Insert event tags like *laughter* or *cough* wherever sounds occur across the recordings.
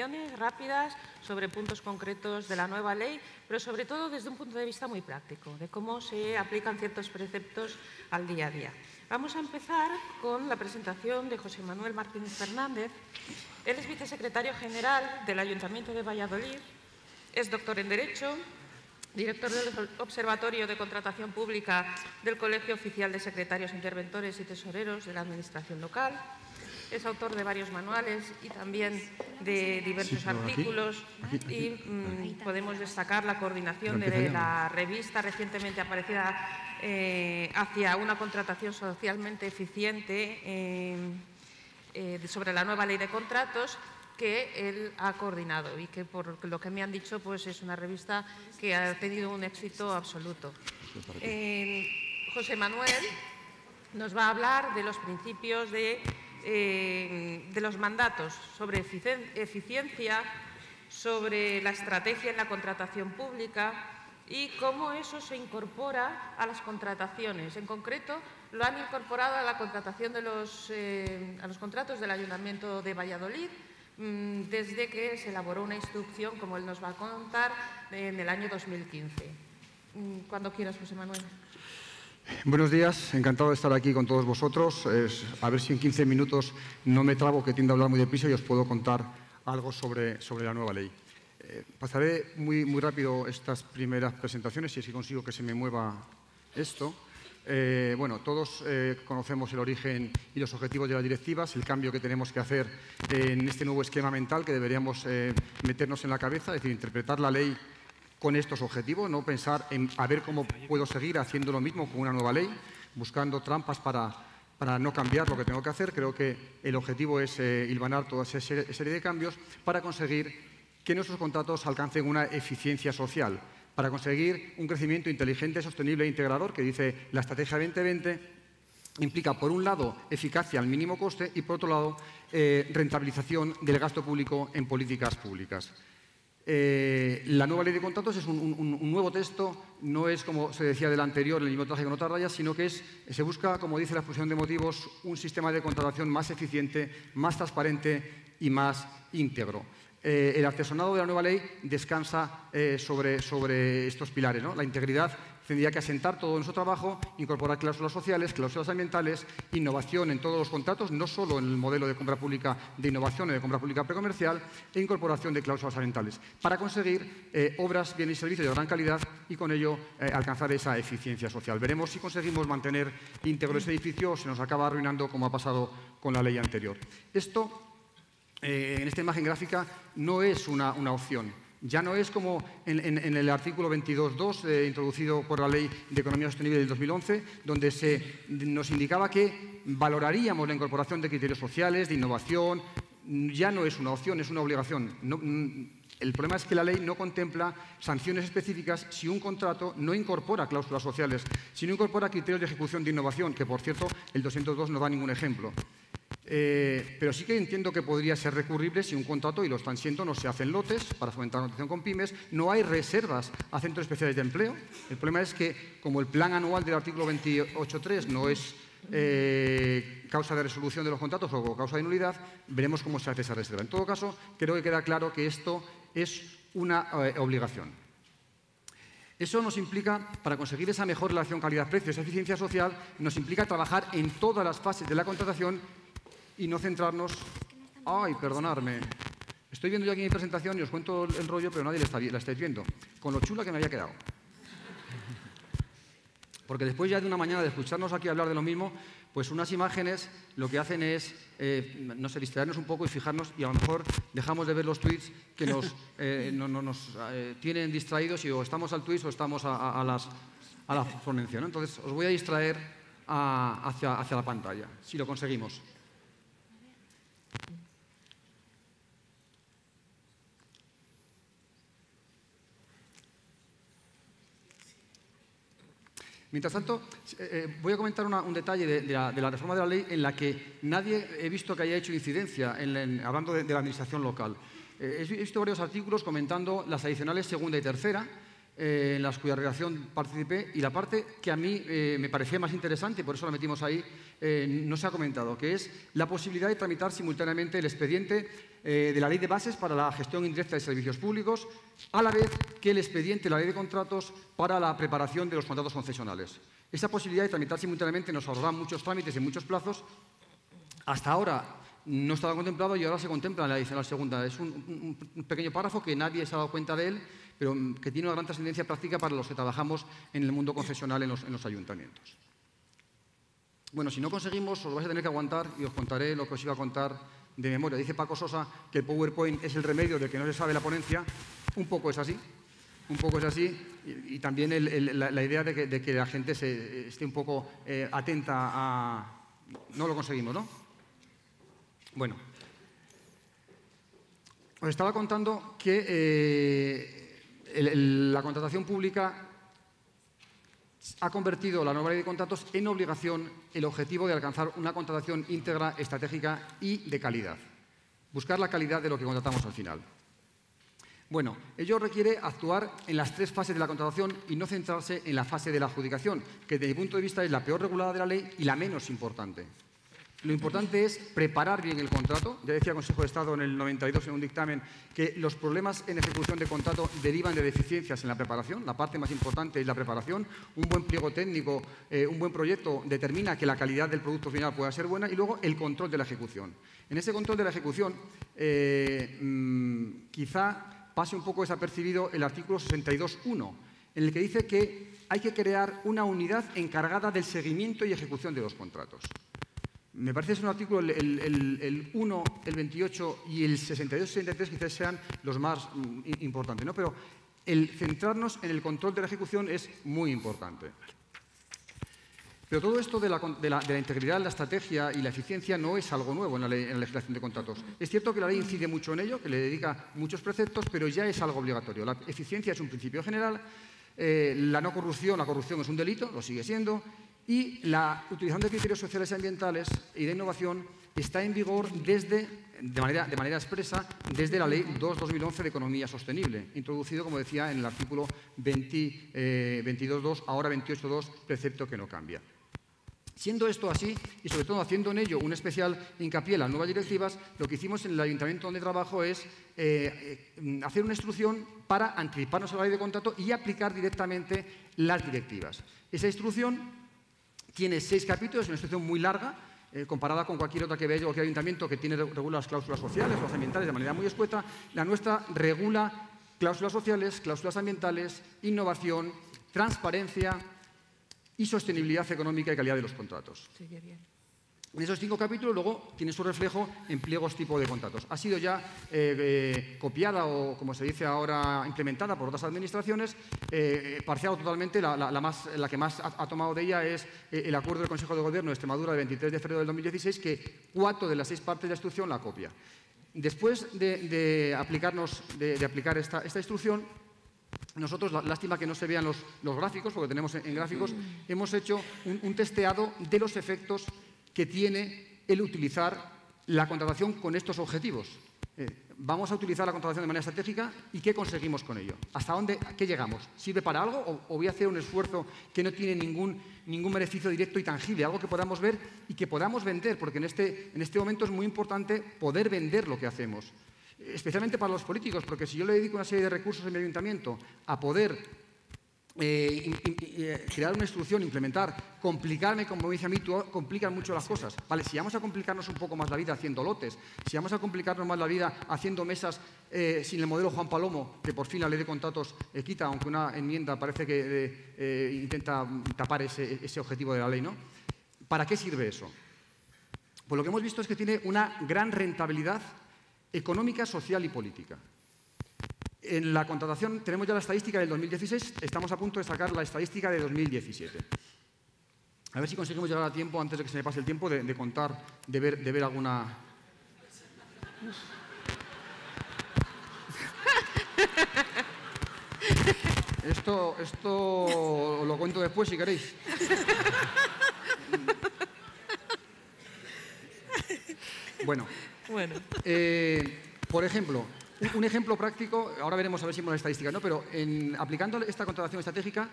presentaciones rápidas sobre puntos concretos de la nueva ley, pero sobre todo desde un punto de vista muy práctico, de cómo se aplican ciertos preceptos al día a día. Vamos a empezar con la presentación de José Manuel Martínez Fernández. Él es vicesecretario general del Ayuntamiento de Valladolid, es doctor en Derecho, director del Observatorio de Contratación Pública del Colegio Oficial de Secretarios Interventores y Tesoreros de la Administración Local. Es autor de varios manuales y también de diversos artículos y mm, podemos destacar la coordinación de la revista recientemente aparecida eh, hacia una contratación socialmente eficiente eh, eh, sobre la nueva ley de contratos que él ha coordinado y que por lo que me han dicho pues es una revista que ha tenido un éxito absoluto. José Manuel nos va a hablar de los principios de, eh, de los mandatos sobre eficiencia, sobre la estrategia en la contratación pública y cómo eso se incorpora a las contrataciones. En concreto, lo han incorporado a la contratación de los, eh, a los contratos del Ayuntamiento de Valladolid Mm, desde que se elaboró una instrucción, como él nos va a contar, en el año 2015. Mm, cuando quieras, José Manuel. Buenos días, encantado de estar aquí con todos vosotros. a ver si en 15 minutos no me trabo, que tiendo a hablar muy deprisa y os puedo contar algo sobre, sobre la nueva ley. Eh, pasaré muy, muy rápido estas primeras presentaciones, si así consigo que se me mueva esto. Eh, bueno, todos eh, conocemos el origen y los objetivos de las directivas, el cambio que tenemos que hacer en este nuevo esquema mental que deberíamos meternos en la cabeza, es decir, interpretar la ley con estos objetivos, no pensar en a ver cómo puedo seguir haciendo lo mismo con una nueva ley, buscando trampas para, para no cambiar lo que tengo que hacer. Creo que el objetivo es hilvanar toda esa serie de cambios para conseguir que nuestros contratos alcancen una eficiencia social para conseguir un crecimiento inteligente, sostenible e integrador que dice la Estrategia 2020 implica, por un lado, eficacia al mínimo coste y, por otro lado, eh, rentabilización del gasto público en políticas públicas. Eh, la nueva ley de contratos es un, nuevo texto, no es como se decía del anterior, el mismo traje con otras rayas, sino que es, se busca, como dice la exposición de motivos, un sistema de contratación más eficiente, más transparente y más íntegro. Eh, el artesonado de la nueva ley descansa eh, sobre, sobre, estos pilares. ¿no? La integridad tendría que asentar todo nuestro trabajo, incorporar cláusulas sociales, cláusulas ambientales, innovación en todos los contratos, no solo en el modelo de compra pública de innovación o de compra pública precomercial, e incorporación de cláusulas ambientales, para conseguir eh, obras, bienes y servicios de gran calidad y con ello alcanzar esa eficiencia social. Veremos si conseguimos mantener íntegro ese edificio o se nos acaba arruinando como ha pasado con la ley anterior. Esto eh, en esta imagen gráfica no es una, opción. Ya no es como en, el artículo 22.2 eh, introducido por la Ley de Economía Sostenible del 2011, donde se nos indicaba que valoraríamos la incorporación de criterios sociales, de innovación. Ya no es una opción, es una obligación. El problema es que la ley no contempla sanciones específicas si un contrato no incorpora cláusulas sociales, si no incorpora criterios de ejecución de innovación, que por cierto el 202 no da ningún ejemplo. Eh, pero sí que entiendo que podría ser recurrible si un contrato, y lo están siendo, no se hacen lotes para fomentar la contratación con pymes, no hay reservas a centros especiales de empleo. El problema es que, como el plan anual del artículo 28.3 no es eh, causa de resolución de los contratos o causa de nulidad, veremos cómo se hace esa reserva. En todo caso, creo que queda claro que esto es una eh, obligación. Eso nos implica, para conseguir esa mejor relación calidad-precio, esa eficiencia social, nos implica trabajar en todas las fases de la contratación y no centrarnos... Ay, perdonadme. Estoy viendo yo aquí mi presentación y os cuento el rollo, pero nadie la, está, la estáis viendo. Con lo chula que me había quedado. Porque después ya de una mañana de escucharnos aquí hablar de lo mismo, pues unas imágenes lo que hacen es, eh, no sé, distraernos un poco y fijarnos y a lo mejor dejamos de ver los tweets que nos, *laughs* eh, no, nos eh, tienen distraídos y o estamos al tweet o estamos a, las, a la ponencia. Entonces os voy a distraer hacia, hacia la pantalla, si lo conseguimos. Mientras tanto, eh, eh, voy a comentar un detalle de, la, reforma de la ley en la que nadie he visto que haya hecho incidencia, hablando de, la administración local. Eh, he visto varios artículos comentando las adicionales segunda y tercera, en la cuya redacción participé y la parte que a mí me parecía más interesante, por eso la metimos ahí, eh, no se ha comentado, que es la posibilidad de tramitar simultáneamente el expediente de la Ley de Bases para la gestión indirecta de servicios públicos, a la vez que el expediente de la Ley de Contratos para la preparación de los contratos concesionales. Esa posibilidad de tramitar simultáneamente nos ahorrará muchos trámites y muchos plazos. Hasta ahora no estaba contemplado y ahora se contempla en la edición segunda. Es un, pequeño párrafo que nadie se ha dado cuenta de él, pero que tiene una gran trascendencia práctica para los que trabajamos en el mundo concesional en los, ayuntamientos. Bueno, si no conseguimos, os vais a tener que aguantar y os contaré lo que os iba a contar de memoria. Dice Paco Sosa que el PowerPoint es el remedio de que no se sabe la ponencia. Un poco es así. Un poco es así. Y, también la, idea de que, la gente se, esté un poco eh, atenta a... No lo conseguimos, ¿no? Bueno, os estaba contando que eh, la contratación pública ha convertido la nueva ley de contratos en obligación el objetivo de alcanzar una contratación íntegra, estratégica y de calidad. Buscar la calidad de lo que contratamos al final. Bueno, ello requiere actuar en las tres fases de la contratación y no centrarse en la fase de la adjudicación, que desde mi punto de vista es la peor regulada de la ley y la menos importante. Lo importante es preparar bien el contrato. Ya decía el Consejo de Estado en el 92 en un dictamen que los problemas en ejecución de contrato derivan de deficiencias en la preparación. La parte más importante es la preparación. Un buen pliego técnico, eh, un buen proyecto determina que la calidad del producto final pueda ser buena y luego el control de la ejecución. En ese control de la ejecución, eh, mm, quizá pase un poco desapercibido el artículo 62.1, en el que dice que hay que crear una unidad encargada del seguimiento y ejecución de los contratos. Me parece que es un artículo, el, 1, el 28 y el 62-63 quizás sean los más mm, importantes, ¿no? pero el centrarnos en el control de la ejecución es muy importante. Pero todo esto de la, integridad, la estrategia y la eficiencia no es algo nuevo en la, legislación de contratos. Es cierto que la ley incide mucho en ello, que le dedica muchos preceptos, pero ya es algo obligatorio. La eficiencia es un principio general, eh, la no corrupción, la corrupción es un delito, lo sigue siendo, y la utilización de criterios sociales y ambientales y de innovación está en vigor desde, de, manera, de manera expresa desde la Ley 2-2011 de Economía Sostenible, introducido, como decía, en el artículo 20, 22.2, eh, ahora 28.2, precepto que no cambia. Siendo esto así, y sobre todo haciendo en ello un especial hincapié en las nuevas directivas, lo que hicimos en el ayuntamiento donde trabajo es eh, eh, hacer una instrucción para anticiparnos a la ley de contrato y aplicar directamente las directivas. Esa instrucción tiene seis capítulos, una instrucción muy larga, eh, comparada con cualquier otra que vea cualquier ayuntamiento que tiene regula las cláusulas sociales o ambientales de manera muy escueta. La nuestra regula cláusulas sociales, cláusulas ambientales, innovación, transparencia y sostenibilidad económica y calidad de los contratos. En esos cinco capítulos luego tiene su reflejo en pliegos tipo de contratos. Ha sido ya eh, eh, copiada o, como se dice ahora, implementada por otras administraciones. Eh, parcial totalmente, la, la, que más ha, tomado de ella es el acuerdo del Consejo de Gobierno de Extremadura del 23 de febrero del 2016, que cuatro de las seis partes de la instrucción la copia. Después de, aplicarnos, de, aplicar esta, instrucción, nosotros, lástima que no se vean los, gráficos, porque tenemos en, gráficos, hemos hecho un, un testeado de los efectos que tiene el utilizar la contratación con estos objetivos. Eh, vamos a utilizar la contratación de manera estratégica y qué conseguimos con ello. ¿Hasta dónde qué llegamos? ¿Sirve para algo o, voy a hacer un esfuerzo que no tiene ningún, ningún beneficio directo y tangible? Algo que podamos ver y que podamos vender, porque en este, en este momento es muy importante poder vender lo que hacemos. Especialmente para los políticos, porque si yo le dedico una serie de recursos en mi ayuntamiento a poder eh, eh, crear una instrucción, implementar, complicarme, como dice a mí, tú complicas mucho las cosas. Vale, si vamos a complicarnos un poco más la vida haciendo lotes, si vamos a complicarnos más la vida haciendo mesas eh, sin el modelo Juan Palomo, que por fin la ley de contratos quita, aunque una enmienda parece que intenta tapar ese, ese objetivo de la ley, ¿no? ¿Para qué sirve eso? Pues lo que hemos visto es que tiene una gran rentabilidad económica, social y política. En la contratación tenemos ya la estadística del 2016, estamos a punto de sacar la estadística de 2017. A ver si conseguimos llegar a tiempo, antes de que se me pase el tiempo, de, contar, de ver, de ver alguna... Esto, esto lo cuento después si queréis. Bueno, bueno. Eh, por ejemplo, un ejemplo práctico, ahora veremos a ver si la estadística, ¿no? pero en, aplicando esta contratación estratégica,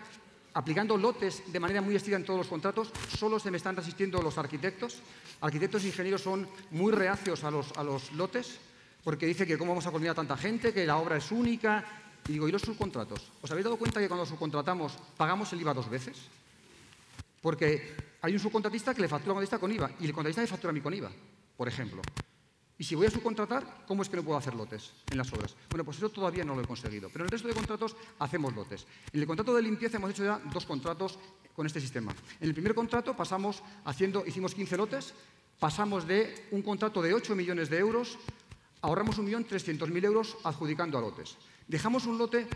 aplicando lotes de manera muy estricta en todos los contratos, solo se me están resistiendo los arquitectos. Arquitectos e ingenieros son muy reacios a los, a los lotes, porque dice que cómo vamos a coordinar a tanta gente, que la obra es única. Y digo, ¿y los subcontratos? ¿Os habéis dado cuenta que cuando subcontratamos pagamos el IVA dos veces? Porque hay un subcontratista que le factura a un contratista con IVA y el contratista le factura a mí con IVA, por ejemplo. Y si voy a subcontratar, ¿cómo es que no puedo hacer lotes en las obras? Bueno, pues eso todavía no lo he conseguido. Pero en el resto de contratos hacemos lotes. En el contrato de limpieza hemos hecho ya dos contratos con este sistema. En el primer contrato pasamos haciendo, hicimos 15 lotes, pasamos de un contrato de 8 millones de euros, ahorramos 1.300.000 euros adjudicando a lotes. Dejamos un lote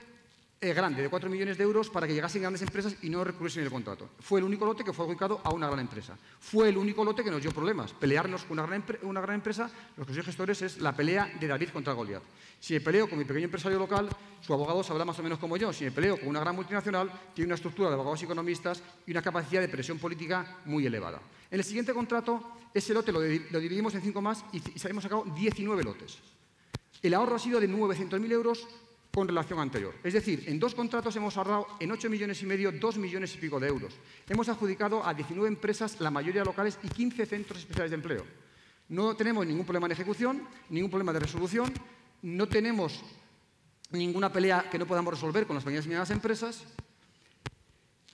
eh, grande, de 4 millones de euros, para que llegasen grandes empresas y no recurriesen el contrato. Fue el único lote que fue ubicado a una gran empresa. Fue el único lote que nos dio problemas. Pelearnos con una gran, empresa, los consejos gestores, es la pelea de David contra Goliat. Si me peleo con mi pequeño empresario local, su abogado sabrá más o menos como yo. Si me peleo con una gran multinacional, tiene una estructura de abogados y economistas y una capacidad de presión política muy elevada. En el siguiente contrato, ese lote lo, dividimos en cinco más y, y hemos sacado 19 lotes. El ahorro ha sido de 900.000 euros con relación anterior. Es decir, en dos contratos hemos ahorrado en 8 millones y medio 2 millones y pico de euros. Hemos adjudicado a 19 empresas, la mayoría locales, y 15 centros especiales de empleo. No tenemos ningún problema en ejecución, ningún problema de resolución, no tenemos ninguna pelea que no podamos resolver con las pequeñas y medianas empresas.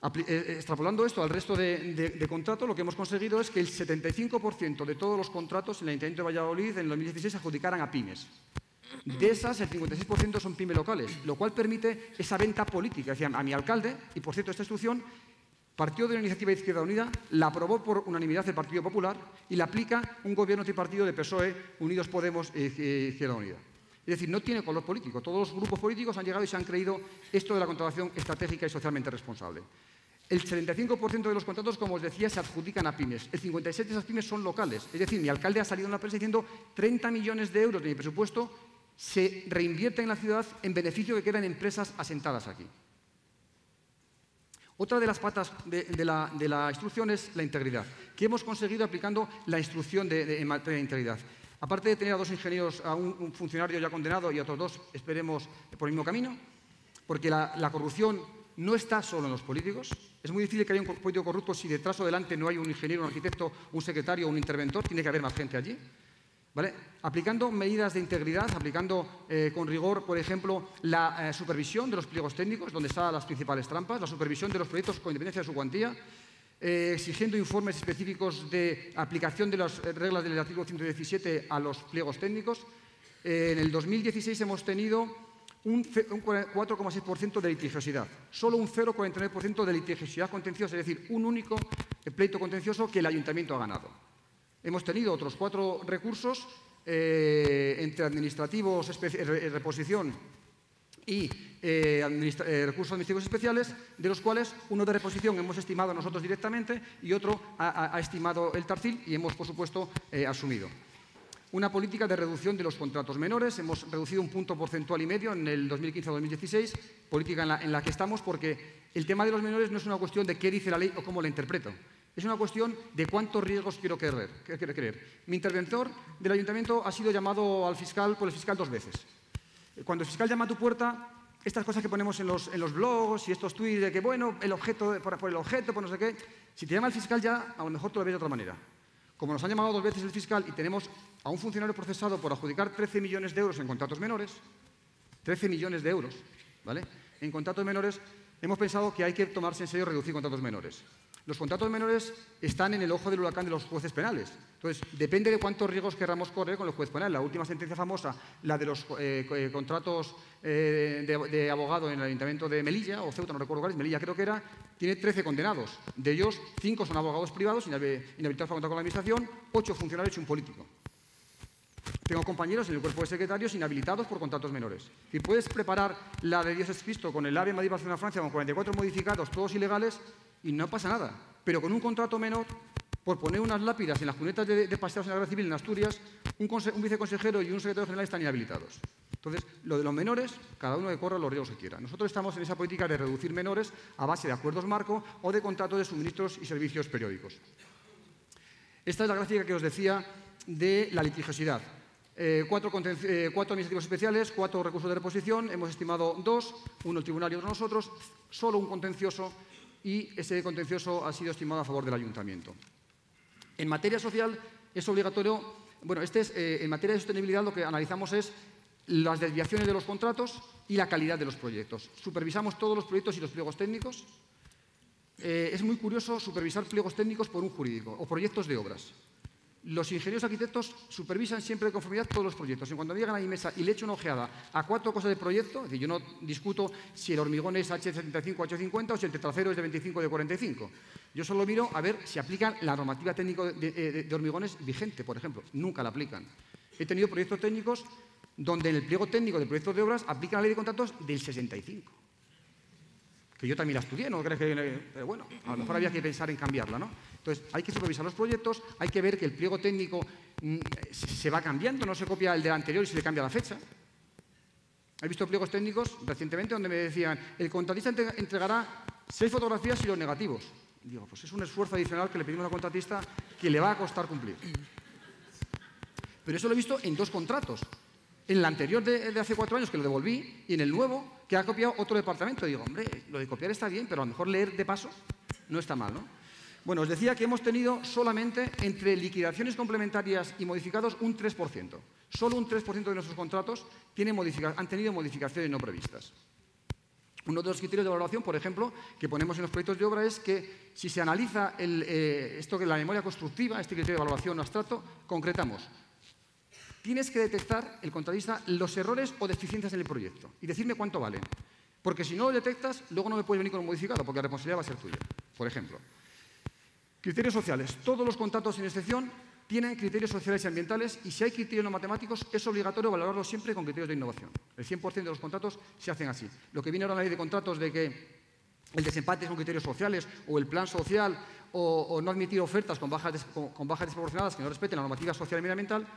Eh, eh, extrapolando esto al resto de, de contratos, lo que hemos conseguido es que el 75% de todos los contratos en el Ayuntamiento de Valladolid en el 2016 se adjudicaran a pymes. De esas, el 56% son pymes locales, lo cual permite esa venta política. Decían, a mi alcalde, y por cierto, esta instrucción partió de una iniciativa de Izquierda Unida, la aprobó por unanimidad el Partido Popular y la aplica un gobierno tripartido de PSOE, Unidos Podemos e Izquierda Unida. Es decir, no tiene color político. Todos los grupos políticos han llegado y se han creído esto de la contratación estratégica y socialmente responsable. El 75% de los contratos, como os decía, se adjudican a pymes. El 57% de esas pymes son locales. Es decir, mi alcalde ha salido en la prensa diciendo 30 millones de euros de mi presupuesto se reinvierte en la ciudad en beneficio que quedan empresas asentadas aquí. Otra de las patas de, la, instrucción es la integridad, que hemos conseguido aplicando la instrucción de, en materia de integridad. Aparte de tener a dos ingenieros, a un, funcionario ya condenado y a otros dos, esperemos, por el mismo camino, porque la, la corrupción no está solo en los políticos. Es muy difícil que haya un político corrupto si detrás o delante no hay un ingeniero, un arquitecto, un secretario un interventor. Tiene que haber más gente allí. Aplicando medidas de integridad, aplicando eh, con rigor, por ejemplo, la eh, supervisión de los pliegos técnicos, donde están las principales trampas, la supervisión de los proyectos con independencia de su cuantía, eh, exigiendo informes específicos de aplicación de las reglas del artículo 117 a los pliegos técnicos. en el 2016 hemos tenido un 4,6% de litigiosidad, solo un 0,49% de litigiosidad contenciosa, es decir, un único pleito contencioso que el ayuntamiento ha ganado. Hemos tenido otros cuatro recursos eh, entre administrativos, reposición y eh, eh, recursos administrativos especiales, de los cuales uno de reposición hemos estimado nosotros directamente y otro ha, estimado el Tarcil y hemos, por supuesto, asumido. Una política de reducción de los contratos menores. Hemos reducido un punto porcentual y medio en el 2015-2016, política en la, en la que estamos, porque el tema de los menores no es una cuestión de qué dice la ley o cómo la interpreto. Es una cuestión de cuántos riesgos quiero creer. Mi interventor del ayuntamiento ha sido llamado al fiscal por el fiscal dos veces. Cuando el fiscal llama a tu puerta, estas cosas que ponemos en los, blogs y estos tweets de que, bueno, el objeto, por, el objeto, por no sé qué, si te llama el fiscal ya, a lo mejor tú lo ves de otra manera. Como nos han llamado dos veces el fiscal y tenemos a un funcionario procesado por adjudicar 13 millones de euros en contratos menores, 13 millones de euros, ¿vale? En contratos menores, hemos pensado que hay que tomarse en serio reducir contratos menores. Los contratos menores están en el ojo del huracán de los jueces penales. Entonces, depende de cuántos riesgos querramos correr con los jueces penales. La última sentencia famosa, la de los eh, eh, contratos eh, de, abogado en el Ayuntamiento de Melilla, o Ceuta, no recuerdo cuál es, Melilla creo que era, tiene 13 condenados. De ellos, 5 son abogados privados, inhabilitados para contar con la Administración, 8 funcionarios y un político. Tengo compañeros en el cuerpo de secretarios inhabilitados por contratos menores. Si puedes preparar la de Dios es Cristo con el AVE Madrid-Barcelona-Francia con 44 modificados, todos ilegales, y no pasa nada. Pero con un contrato menor, por poner unas lápidas en las cunetas de, de en la Guardia Civil en Asturias, un, viceconsejero y un secretario general están inhabilitados. Entonces, lo de los menores, cada uno que corra los riesgos que quiera. Nosotros estamos en esa política de reducir menores a base de acuerdos marco o de contratos de suministros y servicios periódicos. Esta es la gráfica que os decía de la litigiosidad. Eh, cuatro, eh, cuatro, administrativos especiales, cuatro recursos de reposición, hemos estimado dos, uno el tribunal y otro nosotros, solo un contencioso y ese contencioso ha sido estimado a favor del ayuntamiento. En materia social es obligatorio, bueno, este es, eh, en materia de sostenibilidad lo que analizamos es las desviaciones de los contratos y la calidad de los proyectos. Supervisamos todos los proyectos y los pliegos técnicos. Es muy curioso supervisar pliegos técnicos por un jurídico o proyectos de obras. Los ingenieros arquitectos supervisan siempre de conformidad todos los proyectos. Y cuando llegan a mi mesa y le echo una ojeada a cuatro cosas de proyecto, yo no discuto si el hormigón es H75 o H50 o si el tetracero es de 25 o de 45. Yo solo miro a ver si aplican la normativa técnica de, de hormigones vigente, por ejemplo. Nunca la aplican. He tenido proyectos técnicos donde en el pliego técnico de proyectos de obras aplican la ley de contratos del 65 que yo también la estudié, no crees que... Pero bueno, a lo mejor había que pensar en cambiarla, ¿no? Entonces, hay que supervisar los proyectos, hay que ver que el pliego técnico mm, se va cambiando, no se copia el del anterior y se le cambia la fecha. He visto pliegos técnicos recientemente donde me decían, el contratista entregará seis fotografías y los negativos. Digo, pues es un esfuerzo adicional que le pedimos al contratista que le va a costar cumplir. Pero eso lo he visto en dos contratos en el anterior de, hace cuatro años que lo devolví y en el nuevo que ha copiado otro departamento. digo, hombre, lo de copiar está bien, pero a lo mejor leer de paso no está mal, ¿no? Bueno, os decía que hemos tenido solamente entre liquidaciones complementarias y modificados un 3%. Solo un 3% de nuestros contratos han tenido modificaciones no previstas. Uno de los criterios de evaluación, por ejemplo, que ponemos en los proyectos de obra es que si se analiza eh, esto que la memoria constructiva, este criterio de evaluación abstracto, concretamos tienes que detectar, el contratista, los errores o deficiencias en el proyecto y decirme cuánto valen. Porque si no lo detectas, luego no me puedes venir con un modificado, porque la responsabilidad va a ser tuya. Por ejemplo, criterios sociales. Todos los contratos, sin excepción, tienen criterios sociales y ambientales y si hay criterios no matemáticos es obligatorio valorarlos siempre con criterios de innovación. El 100% de los contratos se hacen así. Lo que viene ahora en la ley de contratos de que el desempate es con criterios sociales o el plan social o, no admitir ofertas con bajas, con bajas desproporcionadas que no respeten la normativa social y medioambiental,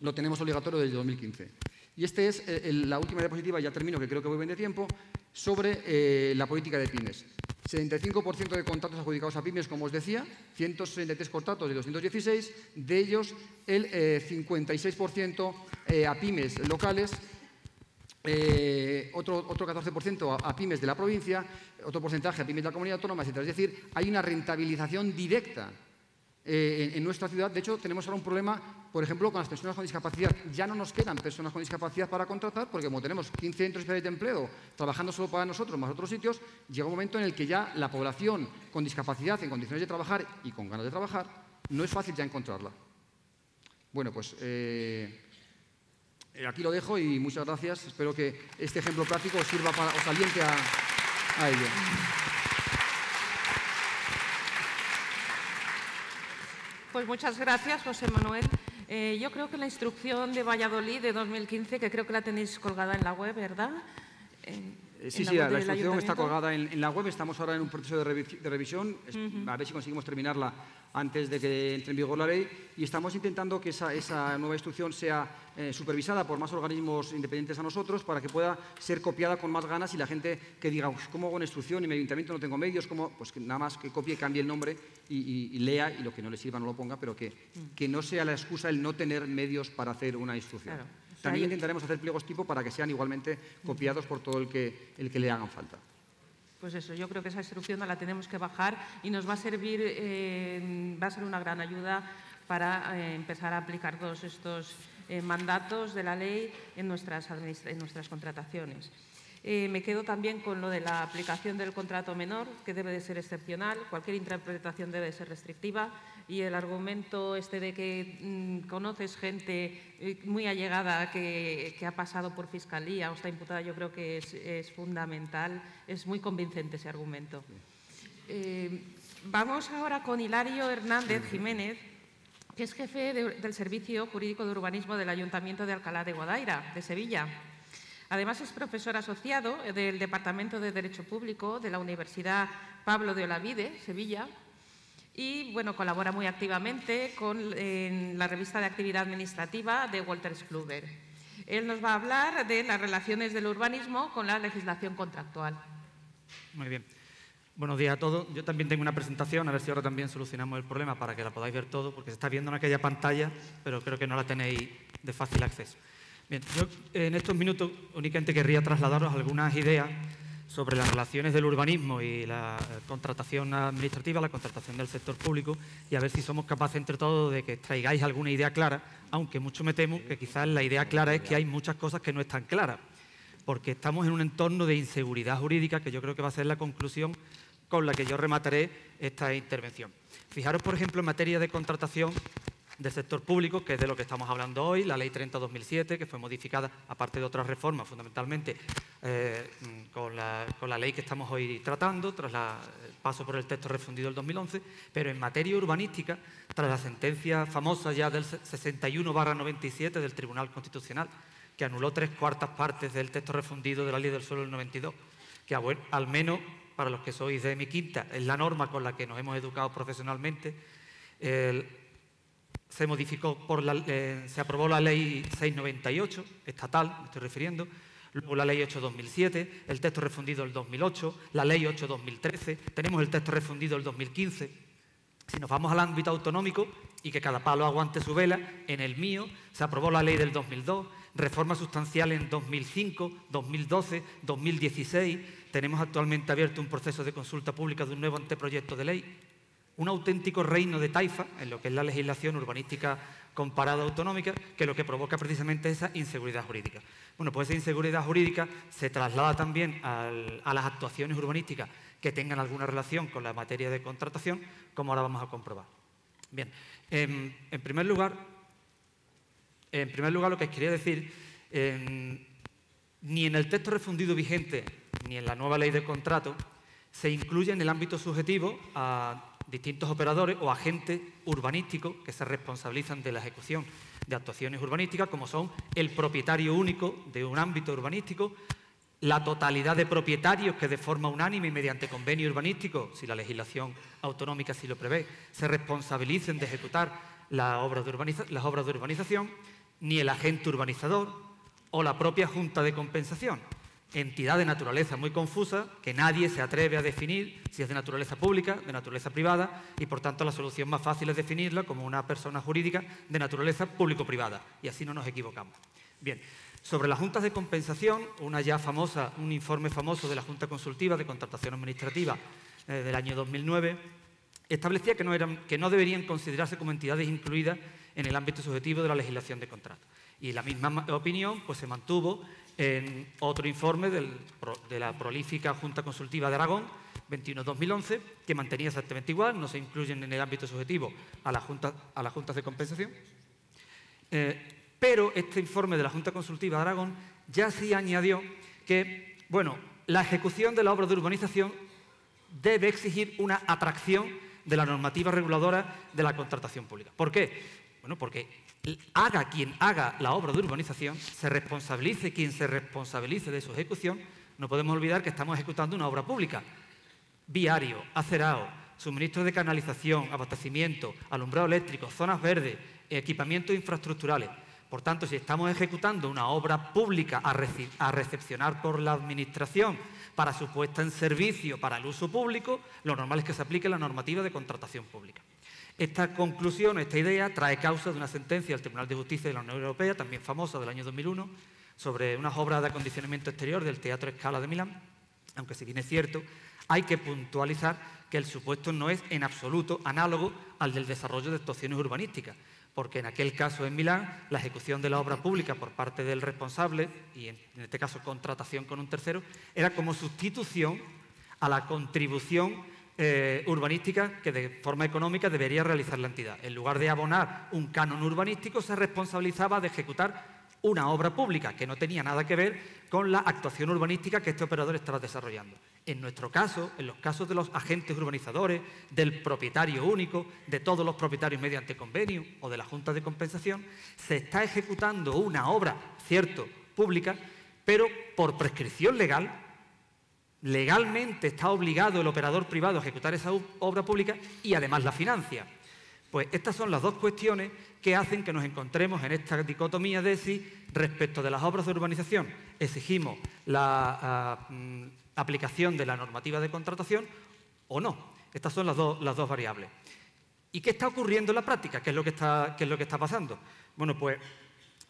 lo tenemos obligatorio desde 2015. Y esta es eh, la última diapositiva, ya termino, que creo que voy bien de tiempo, sobre eh, la política de pymes. 75% de contratos adjudicados a pymes, como os decía, 163 contratos de 216, de ellos el 56% eh, a pymes locales, otro, otro 14% a, a, pymes de la provincia, otro porcentaje a pymes de la comunidad autónoma, etc. Es decir, hay una rentabilización directa en, nuestra ciudad. De hecho, tenemos ahora un problema, por ejemplo, con las personas con discapacidad. Ya no nos quedan personas con discapacidad para contratar porque como tenemos 15 centros especiales de empleo trabajando solo para nosotros más otros sitios, llega un momento en el que ya la población con discapacidad en condiciones de trabajar y con ganas de trabajar no es fácil ya encontrarla. Bueno, pues eh, aquí lo dejo y muchas gracias. Espero que este ejemplo práctico os sirva para, os aliente a, a ello. Pues muchas gracias, José Manuel. Eh, yo creo que la instrucción de Valladolid de 2015, que creo que la tenéis colgada en la web, ¿verdad? Eh, sí, sí, la, instrucción está colgada en, la web. Estamos ahora en un proceso de, revisión. A ver si conseguimos terminarla antes de que entre en vigor la ley. Y estamos intentando que esa, nueva instrucción sea eh, supervisada por más organismos independientes a nosotros para que pueda ser copiada con más ganas y la gente que diga, ¿cómo hago una instrucción y mi ayuntamiento no tengo medios? ¿cómo? Pues que nada más que copie, cambie el nombre y, lea y lo que no le sirva no lo ponga, pero que, mm. que no sea la excusa el no tener medios para hacer una instrucción. También intentaremos hacer pliegos tipo para que sean igualmente copiados por todo el que, el que le hagan falta. Pues eso, yo creo que esa instrucción la tenemos que bajar y nos va a servir, eh, va a ser una gran ayuda para eh, empezar a aplicar todos estos eh, mandatos de la ley en nuestras, en nuestras contrataciones. me quedo también con lo de la aplicación del contrato menor, que debe de ser excepcional, cualquier interpretación debe de ser restrictiva y el argumento este de que mm, conoces gente eh, muy allegada que, ha pasado por fiscalía o está imputada, yo creo que es, fundamental, es muy convincente ese argumento. Eh, vamos ahora con Hilario Hernández Jiménez, que es jefe del Servicio Jurídico de Urbanismo del Ayuntamiento de Alcalá de Guadaira, de Sevilla. Además, es profesor asociado del Departamento de Derecho Público de la Universidad Pablo de Olavide, Sevilla, y bueno, colabora muy activamente con en la revista de actividad administrativa de Walter Kluber. Él nos va a hablar de las relaciones del urbanismo con la legislación contractual. Muy bien. Buenos días a todos. Yo también tengo una presentación, a ver si ahora también solucionamos el problema para que la podáis ver todo, porque se está viendo en aquella pantalla, pero creo que no la tenéis de fácil acceso. Bien, yo en estos minutos únicamente querría trasladaros algunas ideas sobre las relaciones del urbanismo y la eh, contratación administrativa, la contratación del sector público, y a ver si somos capaces entre todos de que traigáis alguna idea clara, aunque mucho me temo que quizás la idea clara es que hay muchas cosas que no están claras, porque estamos en un entorno de inseguridad jurídica que yo creo que va a ser la conclusión con la que yo remataré esta intervención. Fijaros, por ejemplo, en materia de contratación, del sector público, que es de lo que estamos hablando hoy, la Ley 30-2007, que fue modificada, aparte de otras reformas, fundamentalmente eh, con, la, ley que estamos hoy tratando, tras el paso por el texto refundido del 2011, pero en materia urbanística, tras la sentencia famosa ya del 61-97 del Tribunal Constitucional, que anuló tres cuartas partes del texto refundido de la Ley del Suelo del 92, que al menos para los que sois de mi quinta, es la norma con la que nos hemos educado profesionalmente, se modificó por la, eh, se aprobó la ley 698, estatal, me estoy refiriendo, luego la ley 8-2007, el texto refundido del 2008, la ley 8-2013, tenemos el texto refundido del 2015. Si nos vamos al ámbito autonómico y que cada palo aguante su vela, en el mío se aprobó la ley del 2002, reforma sustancial en 2005, 2012, 2016, tenemos actualmente abierto un proceso de consulta pública de un nuevo anteproyecto de ley, un auténtico reino de taifa en lo que es la legislación urbanística comparada autonómica, que lo que provoca precisamente esa inseguridad jurídica. Bueno, pues esa inseguridad jurídica se traslada también a las actuaciones urbanísticas que tengan alguna relación con la materia de contratación, como ahora vamos a comprobar. Bien, en, primer lugar, en primer lugar lo que quería decir, ni en el texto refundido vigente ni en la nueva ley de contrato se incluye en el ámbito subjetivo a distintos operadores o agentes urbanísticos que se responsabilizan de la ejecución de actuaciones urbanísticas, como son el propietario único de un ámbito urbanístico, la totalidad de propietarios que de forma unánime y mediante convenio urbanístico, si la legislación autonómica así lo prevé, se responsabilicen de ejecutar las obras de urbanización, ni el agente urbanizador o la propia Junta de Compensación entidad de naturaleza muy confusa que nadie se atreve a definir si es de naturaleza pública, de naturaleza privada y por tanto la solución más fácil es definirla como una persona jurídica de naturaleza público-privada y así no nos equivocamos. Bien, sobre las juntas de compensación, una ya famosa, un informe famoso de la Junta Consultiva de Contratación Administrativa eh, del año 2009 establecía que no, eran, que no deberían considerarse como entidades incluidas en el ámbito subjetivo de la legislación de contrato. Y la misma opinión pues, se mantuvo en otro informe de la prolífica Junta Consultiva de Aragón, 21-2011, que mantenía exactamente igual, no se incluyen en el ámbito subjetivo a, la junta, las juntas de compensación. Eh, pero este informe de la Junta Consultiva de Aragón ya sí añadió que, bueno, la ejecución de la obra de urbanización debe exigir una atracción de la normativa reguladora de la contratación pública. ¿Por qué? Bueno, porque haga quien haga la obra de urbanización, se responsabilice quien se responsabilice de su ejecución, no podemos olvidar que estamos ejecutando una obra pública. Viario, acerado, suministro de canalización, abastecimiento, alumbrado eléctrico, zonas verdes, equipamientos infraestructurales. Por tanto, si estamos ejecutando una obra pública a, a recepcionar por la Administración para su puesta en servicio para el uso público, lo normal es que se aplique la normativa de contratación pública. Esta conclusión, esta idea, trae causa de una sentencia del Tribunal de Justicia de la Unión Europea, también famosa del año 2001, sobre unas obras de acondicionamiento exterior del Teatro Escala de Milán, aunque si bien es cierto, hay que puntualizar que el supuesto no es en absoluto análogo al del desarrollo de actuaciones urbanísticas, porque en aquel caso en Milán la ejecución de la obra pública por parte del responsable, y en este caso contratación con un tercero, era como sustitución a la contribución eh, urbanística que de forma económica debería realizar la entidad. En lugar de abonar un canon urbanístico, se responsabilizaba de ejecutar una obra pública que no tenía nada que ver con la actuación urbanística que este operador estaba desarrollando. En nuestro caso, en los casos de los agentes urbanizadores, del propietario único, de todos los propietarios mediante convenio o de la Junta de Compensación, se está ejecutando una obra, cierto, pública, pero por prescripción legal legalmente está obligado el operador privado a ejecutar esa obra pública y además la financia. Pues estas son las dos cuestiones que hacen que nos encontremos en esta dicotomía de si respecto de las obras de urbanización exigimos la ah, mm, aplicación de la normativa de contratación o no. Estas son las, las, dos variables. ¿Y qué está ocurriendo en la práctica? ¿Qué es lo que está, qué es lo que está pasando? Bueno, pues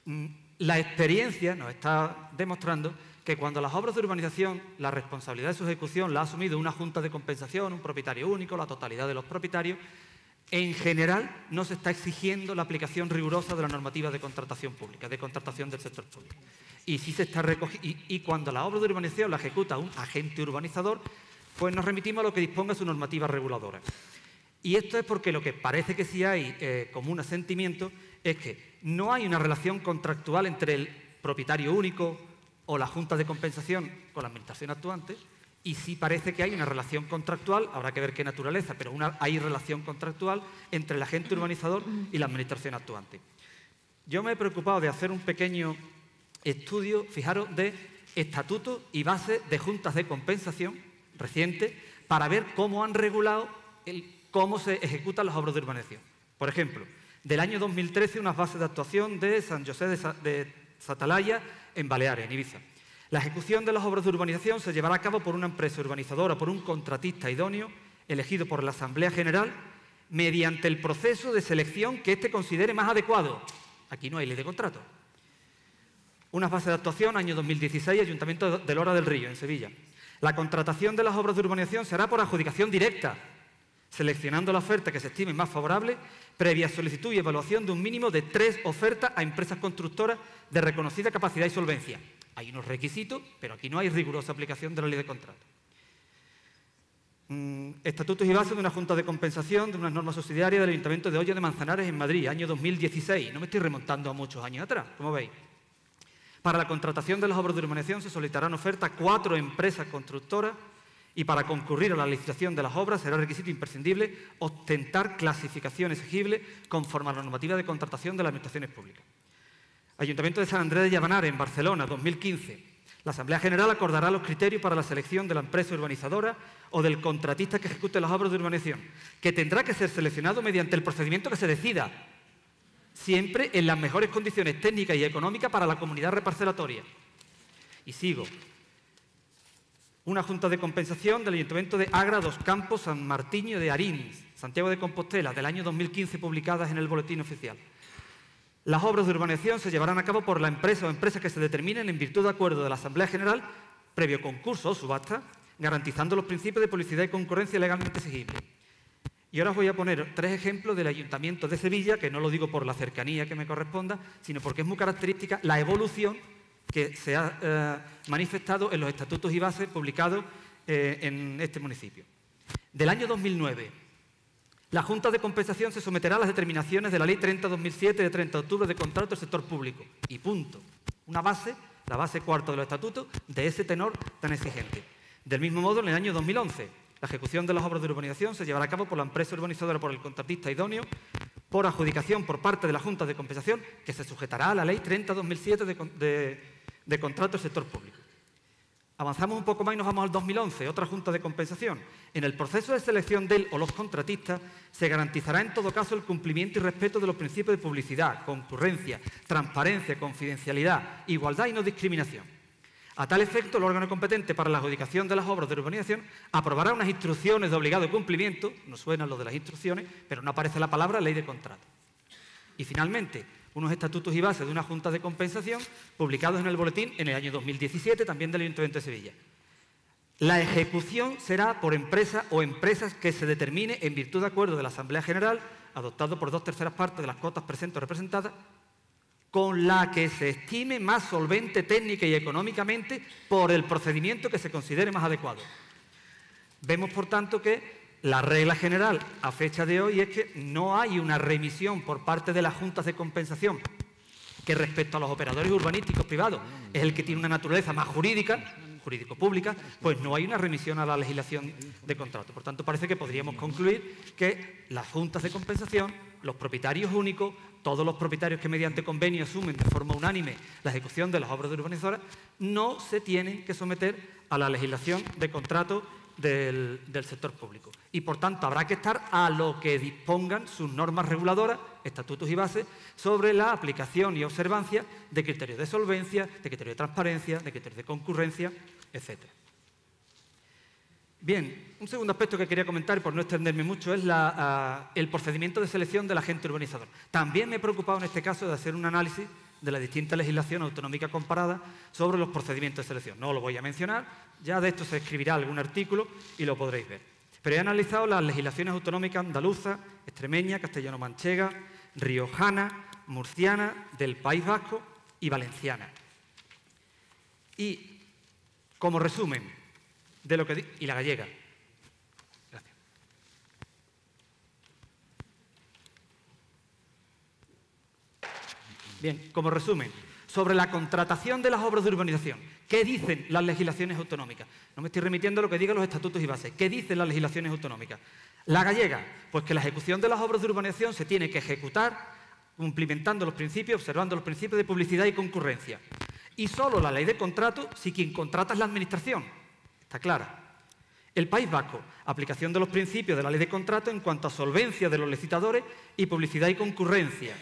Mm, la experiencia nos está demostrando que cuando las obras de urbanización, la responsabilidad de su ejecución la ha asumido una junta de compensación, un propietario único, la totalidad de los propietarios, en general no se está exigiendo la aplicación rigurosa de la normativa de contratación pública, de contratación del sector público. Y, si se está y, y cuando la obra de urbanización la ejecuta un agente urbanizador, pues nos remitimos a lo que disponga su normativa reguladora. Y esto es porque lo que parece que sí hay eh, como un asentimiento es que no hay una relación contractual entre el propietario único o la Junta de Compensación con la Administración actuante, y sí parece que hay una relación contractual, habrá que ver qué naturaleza, pero hay relación contractual entre el agente urbanizador y la Administración actuante. Yo me he preocupado de hacer un pequeño estudio, fijaros, de estatutos y bases de juntas de compensación recientes para ver cómo han regulado cómo se ejecutan las obras de urbanización. Por ejemplo, del año 2013 unas bases de actuación de San José de, de Satalaya en Baleares, en Ibiza. La ejecución de las obras de urbanización se llevará a cabo por una empresa urbanizadora, por un contratista idóneo, elegido por la Asamblea General, mediante el proceso de selección que éste considere más adecuado. Aquí no hay ley de contrato. Una fase de actuación, año 2016, Ayuntamiento de Lora del Río, en Sevilla. La contratación de las obras de urbanización será por adjudicación directa, seleccionando la oferta que se estime más favorable, previa solicitud y evaluación de un mínimo de tres ofertas a empresas constructoras de reconocida capacidad y solvencia. Hay unos requisitos, pero aquí no hay rigurosa aplicación de la ley de contrato. Mm, estatutos y bases de una Junta de Compensación de unas normas subsidiarias del Ayuntamiento de Hoyo de Manzanares en Madrid, año 2016. No me estoy remontando a muchos años atrás, como veis. Para la contratación de las obras de urbanización se solicitarán ofertas cuatro empresas constructoras y para concurrir a la licitación de las obras será requisito imprescindible ostentar clasificación exigible conforme a la normativa de contratación de las administraciones públicas. Ayuntamiento de San Andrés de Llavanar, en Barcelona, 2015. La Asamblea General acordará los criterios para la selección de la empresa urbanizadora o del contratista que ejecute las obras de urbanización, que tendrá que ser seleccionado mediante el procedimiento que se decida, siempre en las mejores condiciones técnicas y económicas para la comunidad reparcelatoria. Y sigo. Una junta de compensación del Ayuntamiento de Agra dos Campos, San Martiño de Arins, Santiago de Compostela, del año 2015, publicadas en el Boletín Oficial. Las obras de urbanización se llevarán a cabo por la empresa o empresas que se determinen en virtud de acuerdo de la Asamblea General, previo concurso o subasta, garantizando los principios de publicidad y concurrencia legalmente exigibles. Y ahora os voy a poner tres ejemplos del Ayuntamiento de Sevilla, que no lo digo por la cercanía que me corresponda, sino porque es muy característica la evolución que se ha eh, manifestado en los estatutos y bases publicados eh, en este municipio. Del año 2009, la Junta de Compensación se someterá a las determinaciones de la Ley 30-2007 de 30 de octubre de contrato del sector público. Y punto. Una base, la base cuarta de los estatutos, de ese tenor tan exigente. Del mismo modo, en el año 2011, la ejecución de las obras de urbanización se llevará a cabo por la empresa urbanizadora por el contratista idóneo por adjudicación por parte de la Junta de Compensación que se sujetará a la Ley 30-2007 de, de contrato del sector público. Avanzamos un poco más y nos vamos al 2011, otra junta de compensación. En el proceso de selección del o los contratistas se garantizará en todo caso el cumplimiento y respeto de los principios de publicidad, concurrencia, transparencia, confidencialidad, igualdad y no discriminación. A tal efecto, el órgano competente para la adjudicación de las obras de urbanización aprobará unas instrucciones de obligado cumplimiento, no suena lo de las instrucciones, pero no aparece la palabra ley de contrato. Y finalmente, unos estatutos y bases de una junta de compensación publicados en el boletín en el año 2017, también del Ayuntamiento de Sevilla. La ejecución será por empresa o empresas que se determine en virtud de acuerdo de la Asamblea General, adoptado por dos terceras partes de las cuotas presentes o representadas, con la que se estime más solvente técnica y económicamente por el procedimiento que se considere más adecuado. Vemos, por tanto, que la regla general a fecha de hoy es que no hay una remisión por parte de las juntas de compensación que respecto a los operadores urbanísticos privados es el que tiene una naturaleza más jurídica, jurídico-pública, pues no hay una remisión a la legislación de contrato. Por tanto, parece que podríamos concluir que las juntas de compensación, los propietarios únicos, todos los propietarios que mediante convenio asumen de forma unánime la ejecución de las obras de urbanizadoras, no se tienen que someter a la legislación de contrato del, sector público. Y por tanto habrá que estar a lo que dispongan sus normas reguladoras, estatutos y bases, sobre la aplicación y observancia de criterios de solvencia, de criterios de transparencia, de criterios de concurrencia, etc. Bien, un segundo aspecto que quería comentar, por no extenderme mucho, es ah, el procedimiento de selección del agente urbanizador. También me he preocupado en este caso de hacer un análisis de la distinta legislación autonómica comparada sobre los procedimientos de selección. No lo voy a mencionar, ya de esto se escribirá algún artículo y lo podréis ver. Pero he analizado las legislaciones autonómicas andaluza, extremeña, castellano-manchega, riojana, murciana, del País Vasco y valenciana. Y como resumen de lo que... y la gallega. Bien, como resumen, sobre la contratación de las obras de urbanización. ¿Qué dicen las legislaciones autonómicas? No me estoy remitiendo a lo que digan los estatutos y bases. ¿Qué dicen las legislaciones autonómicas? La gallega, pues que la ejecución de las obras de urbanización se tiene que ejecutar cumplimentando los principios, observando los principios de publicidad y concurrencia. Y solo la ley de contrato si quien contrata es la administración. Está clara. El País Vasco, aplicación de los principios de la ley de contrato en cuanto a solvencia de los licitadores y publicidad y concurrencia.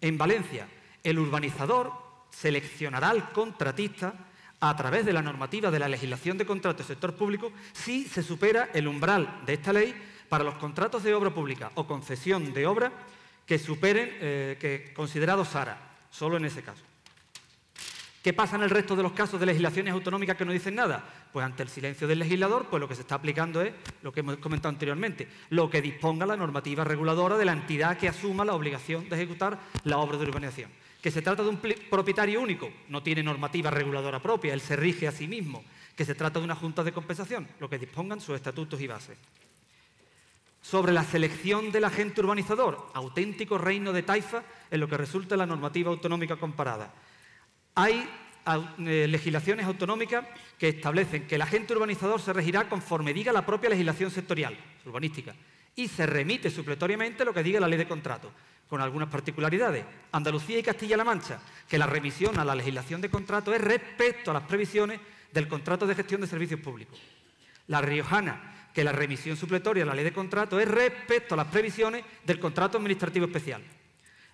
En Valencia, el urbanizador seleccionará al contratista a través de la normativa de la legislación de contrato del sector público si se supera el umbral de esta ley para los contratos de obra pública o concesión de obra que superen, eh, que considerados SARA, solo en ese caso. ¿Qué pasa en el resto de los casos de legislaciones autonómicas que no dicen nada? Pues ante el silencio del legislador, pues lo que se está aplicando es lo que hemos comentado anteriormente, lo que disponga la normativa reguladora de la entidad que asuma la obligación de ejecutar la obra de urbanización. Que se trata de un propietario único, no tiene normativa reguladora propia, él se rige a sí mismo. Que se trata de una junta de compensación, lo que dispongan sus estatutos y bases sobre la selección del agente urbanizador, auténtico reino de taifa en lo que resulta la normativa autonómica comparada. Hay eh, legislaciones autonómicas que establecen que el agente urbanizador se regirá conforme diga la propia legislación sectorial urbanística y se remite supletoriamente lo que diga la ley de contrato, con algunas particularidades. Andalucía y Castilla-La Mancha, que la remisión a la legislación de contrato es respecto a las previsiones del contrato de gestión de servicios públicos. La Riojana, que la remisión supletoria de la ley de contrato es respecto a las previsiones del contrato administrativo especial.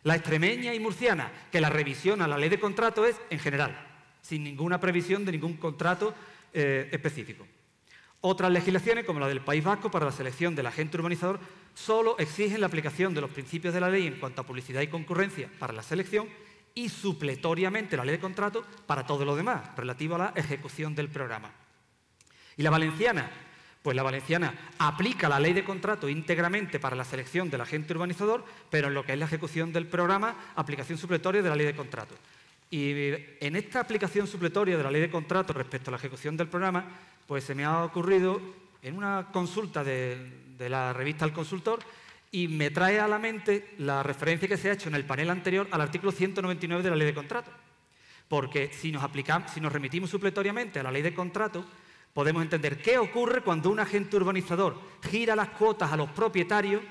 La extremeña y murciana, que la revisión a la ley de contrato es en general, sin ninguna previsión de ningún contrato eh, específico. Otras legislaciones, como la del País Vasco para la selección del agente urbanizador, solo exigen la aplicación de los principios de la ley en cuanto a publicidad y concurrencia para la selección y supletoriamente la ley de contrato para todo lo demás, relativo a la ejecución del programa. Y la valenciana, pues la valenciana aplica la ley de contrato íntegramente para la selección del agente urbanizador, pero en lo que es la ejecución del programa, aplicación supletoria de la ley de contrato. Y en esta aplicación supletoria de la ley de contrato respecto a la ejecución del programa, pues se me ha ocurrido en una consulta de, la revista El Consultor y me trae a la mente la referencia que se ha hecho en el panel anterior al artículo 199 de la ley de contrato. Porque si nos, aplicamos, si nos remitimos supletoriamente a la ley de contrato, podemos entender qué ocurre cuando un agente urbanizador gira las cuotas a los propietarios,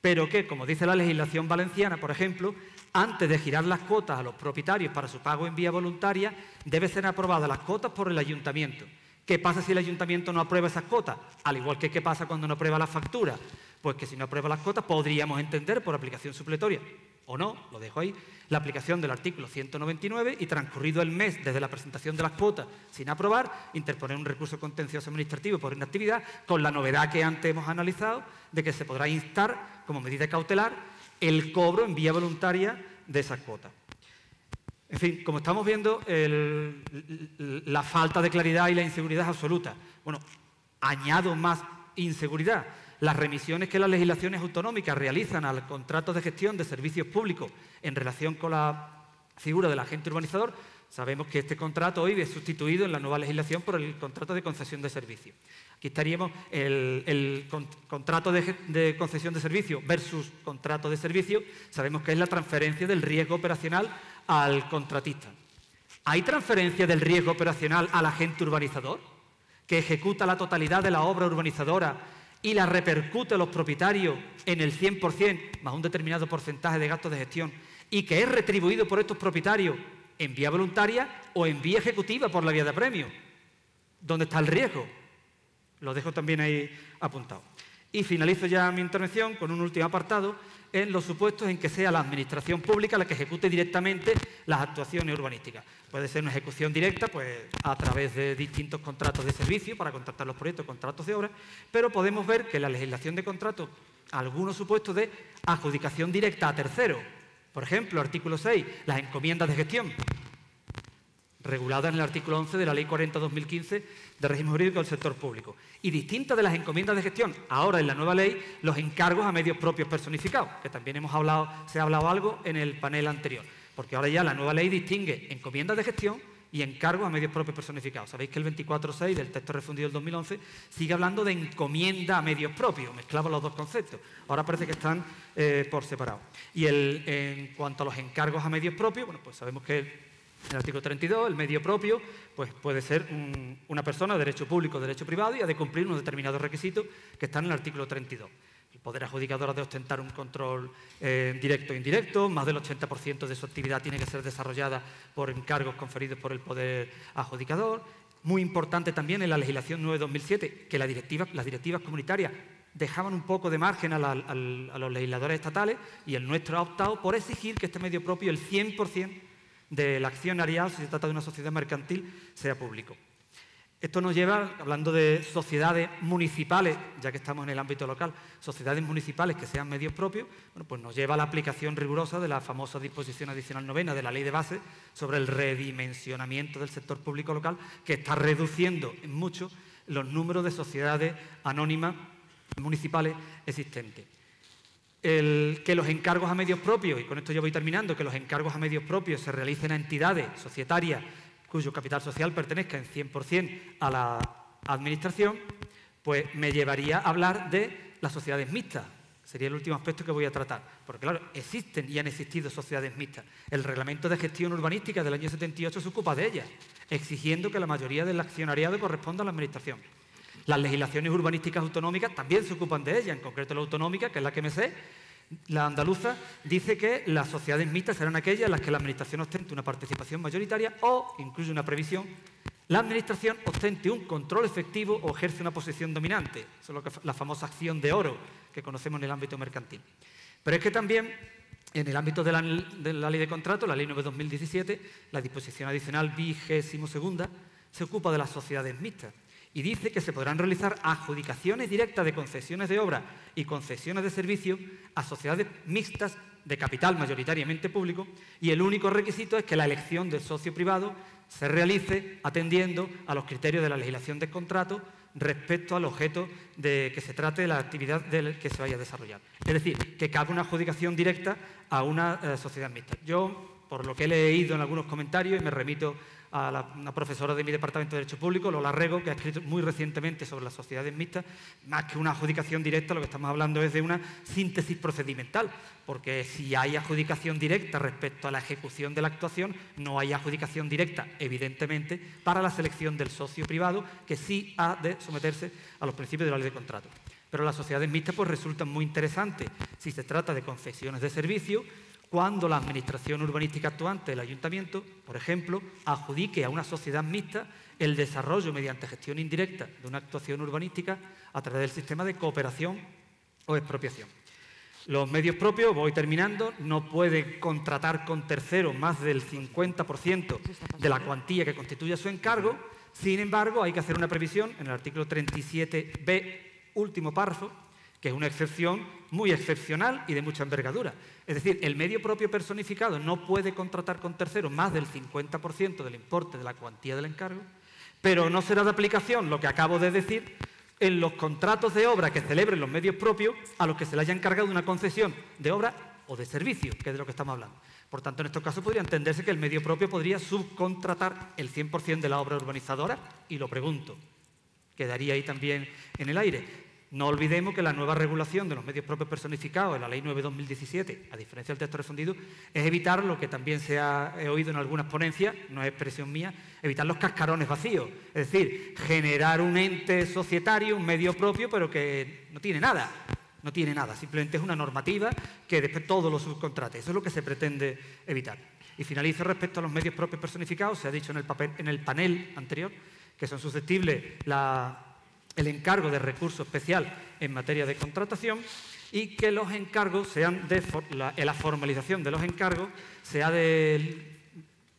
pero que, como dice la legislación valenciana, por ejemplo, antes de girar las cuotas a los propietarios para su pago en vía voluntaria, deben ser aprobadas las cuotas por el ayuntamiento. ¿Qué pasa si el ayuntamiento no aprueba esas cuotas? Al igual que qué pasa cuando no aprueba la factura. Pues que si no aprueba las cuotas podríamos entender por aplicación supletoria o no, lo dejo ahí, la aplicación del artículo 199 y transcurrido el mes desde la presentación de las cuotas sin aprobar, interponer un recurso contencioso administrativo por inactividad, con la novedad que antes hemos analizado de que se podrá instar como medida cautelar el cobro en vía voluntaria de esas cuotas. En fin, como estamos viendo, la falta de claridad y la inseguridad absoluta. Bueno, añado más inseguridad las remisiones que las legislaciones autonómicas realizan al contrato de gestión de servicios públicos en relación con la figura del agente urbanizador, sabemos que este contrato hoy es sustituido en la nueva legislación por el contrato de concesión de servicio. Aquí estaríamos el, contrato de, concesión de servicio versus contrato de servicio, sabemos que es la transferencia del riesgo operacional al contratista. ¿Hay transferencia del riesgo operacional al agente urbanizador, que ejecuta la totalidad de la obra urbanizadora y la repercute a los propietarios en el 100% más un determinado porcentaje de gastos de gestión y que es retribuido por estos propietarios en vía voluntaria o en vía ejecutiva por la vía de premio. ¿Dónde está el riesgo? Lo dejo también ahí apuntado. Y finalizo ya mi intervención con un último apartado en los supuestos en que sea la administración pública la que ejecute directamente las actuaciones urbanísticas. Puede ser una ejecución directa pues, a través de distintos contratos de servicio para contratar los proyectos, contratos de obra, pero podemos ver que la legislación de contratos, algunos supuestos de adjudicación directa a terceros, Por ejemplo, artículo 6, las encomiendas de gestión, reguladas en el artículo 11 de la Ley 40-2015 de régimen jurídico del sector público. Y distintas de las encomiendas de gestión, ahora en la nueva ley, los encargos a medios propios personificados, que también hemos hablado, se ha hablado algo en el panel anterior, porque ahora ya la nueva ley distingue encomiendas de gestión y encargos a medios propios personificados. Sabéis que el 24.6 del texto refundido del 2011 sigue hablando de encomienda a medios propios, mezclamos los dos conceptos. Ahora parece que están eh, por separado. Y en cuanto a los encargos a medios propios, bueno, pues sabemos que el artículo 32, el medio propio, pues puede ser una persona de derecho público o derecho privado y ha de cumplir unos determinados requisitos que están en el artículo 32. Poder adjudicador ha de ostentar un control eh, directo e indirecto, más del 80% de su actividad tiene que ser desarrollada por encargos conferidos por el poder adjudicador. Muy importante también en la legislación 9-2007 que las directivas comunitarias dejaban un poco de margen a, los legisladores estatales y el nuestro ha optado por exigir que este medio propio, el 100%, de la accionariado, si se trata de una sociedad mercantil, sea público. Esto nos lleva, hablando de sociedades municipales, ya que estamos en el ámbito local, sociedades municipales que sean medios propios, bueno, pues nos lleva a la aplicación rigurosa de la famosa disposición adicional novena de la ley de base sobre el redimensionamiento del sector público local, que está reduciendo en mucho los números de sociedades anónimas municipales existentes. Que los encargos a medios propios, y con esto ya voy terminando, que los encargos a medios propios se realicen a entidades societarias cuyo capital social pertenezca en 100% a la administración, pues me llevaría a hablar de las sociedades mixtas. Sería el último aspecto que voy a tratar. Porque claro, existen y han existido sociedades mixtas. El reglamento de gestión urbanística del año 78 se ocupa de ellas, exigiendo que la mayoría del accionariado corresponda a la administración. Las legislaciones urbanísticas autonómicas también se ocupan de ella, en concreto la autonómica, que es la que me sé. La andaluza dice que las sociedades mixtas serán aquellas en las que la Administración ostente una participación mayoritaria o, incluye una previsión, la Administración ostente un control efectivo o ejerce una posición dominante. Eso es la famosa acción de oro que conocemos en el ámbito mercantil. Pero es que también en el ámbito de la, ley de contrato, la ley 9 2017, la disposición adicional vigésimo segunda, se ocupa de las sociedades mixtas y dice que se podrán realizar adjudicaciones directas de concesiones de obra y concesiones de servicio a sociedades mixtas de capital mayoritariamente público y el único requisito es que la elección del socio privado se realice atendiendo a los criterios de la legislación del contrato respecto al objeto de que se trate de la actividad que se vaya a desarrollar. Es decir, que cabe una adjudicación directa a una eh, sociedad mixta. Yo, por lo que he leído en algunos comentarios, y me remito a una profesora de mi departamento de Derecho Público, Lola Rego, que ha escrito muy recientemente sobre las sociedades mixtas, más que una adjudicación directa, lo que estamos hablando es de una síntesis procedimental, porque si hay adjudicación directa respecto a la ejecución de la actuación, no hay adjudicación directa, evidentemente, para la selección del socio privado, que sí ha de someterse a los principios de la ley de contrato. Pero las sociedades mixtas pues, resultan muy interesantes si se trata de concesiones de servicio, cuando la administración urbanística actuante del ayuntamiento, por ejemplo, adjudique a una sociedad mixta el desarrollo mediante gestión indirecta de una actuación urbanística a través del sistema de cooperación o expropiación. Los medios propios, voy terminando, no pueden contratar con terceros más del 50% de la cuantía que constituye su encargo. Sin embargo, hay que hacer una previsión en el artículo 37b, último párrafo, que es una excepción muy excepcional y de mucha envergadura. Es decir, el medio propio personificado no puede contratar con terceros más del 50% del importe de la cuantía del encargo, pero no será de aplicación lo que acabo de decir en los contratos de obra que celebren los medios propios a los que se le haya encargado una concesión de obra o de servicio, que es de lo que estamos hablando. Por tanto, en estos casos podría entenderse que el medio propio podría subcontratar el 100% de la obra urbanizadora, y lo pregunto, quedaría ahí también en el aire. No olvidemos que la nueva regulación de los medios propios personificados la Ley 9-2017, a diferencia del texto refundido, es evitar lo que también se ha oído en algunas ponencias, no es expresión mía, evitar los cascarones vacíos. Es decir, generar un ente societario, un medio propio, pero que no tiene nada. No tiene nada, simplemente es una normativa que después todo lo subcontrate. Eso es lo que se pretende evitar. Y finalizo respecto a los medios propios personificados, se ha dicho en el panel anterior que son susceptibles la el encargo de recurso especial en materia de contratación y que los encargos sean de la, formalización de los encargos se ha de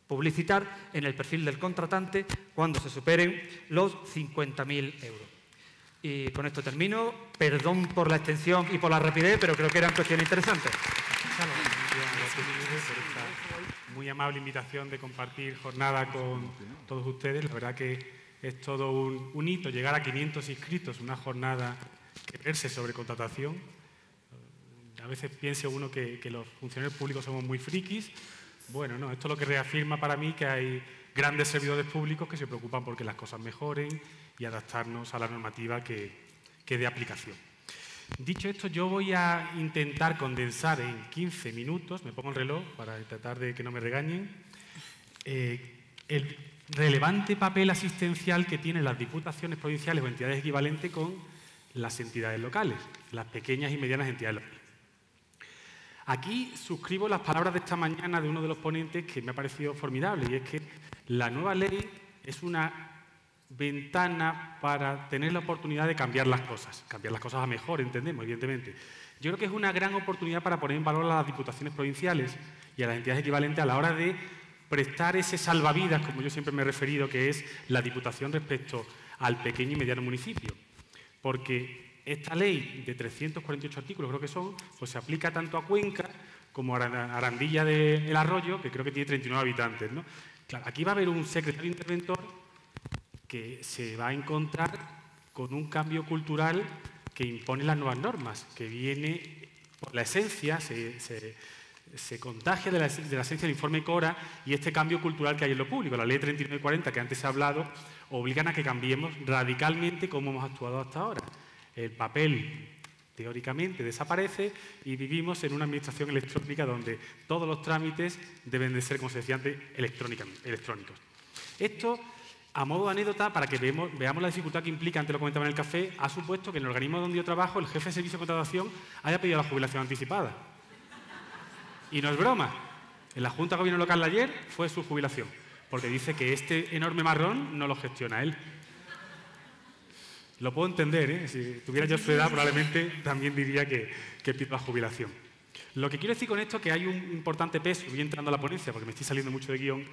publicitar en el perfil del contratante cuando se superen los 50.000 euros. Y con esto termino. Perdón por la extensión y por la rapidez, pero creo que eran cuestiones interesantes. muy amable invitación de compartir jornada con todos ustedes. La verdad que es todo un, hito llegar a 500 inscritos, una jornada que verse sobre contratación. A veces piensa uno que, que los funcionarios públicos somos muy frikis. Bueno, no, esto es lo que reafirma para mí que hay grandes servidores públicos que se preocupan porque las cosas mejoren y adaptarnos a la normativa que, que de aplicación. Dicho esto, yo voy a intentar condensar en 15 minutos, me pongo el reloj para tratar de que no me regañen, eh, el relevante papel asistencial que tienen las diputaciones provinciales o entidades equivalentes con las entidades locales, las pequeñas y medianas entidades locales. Aquí suscribo las palabras de esta mañana de uno de los ponentes que me ha parecido formidable y es que la nueva ley es una ventana para tener la oportunidad de cambiar las cosas, cambiar las cosas a mejor, entendemos, evidentemente. Yo creo que es una gran oportunidad para poner en valor a las diputaciones provinciales y a las entidades equivalentes a la hora de prestar ese salvavidas, como yo siempre me he referido, que es la diputación respecto al pequeño y mediano municipio. Porque esta ley de 348 artículos, creo que son, pues se aplica tanto a Cuenca como a Arandilla del Arroyo, que creo que tiene 39 habitantes. ¿no? Aquí va a haber un secretario interventor que se va a encontrar con un cambio cultural que impone las nuevas normas, que viene por la esencia, se, contagia de la, esencia del informe CORA y este cambio cultural que hay en lo público. La ley 3940 que antes se ha hablado obligan a que cambiemos radicalmente cómo hemos actuado hasta ahora. El papel teóricamente desaparece y vivimos en una administración electrónica donde todos los trámites deben de ser, como se electrónicos. Esto a modo de anécdota, para que veamos, la dificultad que implica, antes lo comentaba en el café, ha supuesto que en el organismo donde yo trabajo, el jefe de servicio de contratación haya pedido la jubilación anticipada. Y no es broma. En la Junta de Gobierno Local de ayer fue su jubilación, porque dice que este enorme marrón no lo gestiona él. Lo puedo entender, ¿eh? si tuviera yo su edad probablemente también diría que, que pido la jubilación. Lo que quiero decir con esto es que hay un importante peso, voy entrando a la ponencia porque me estoy saliendo mucho de guion,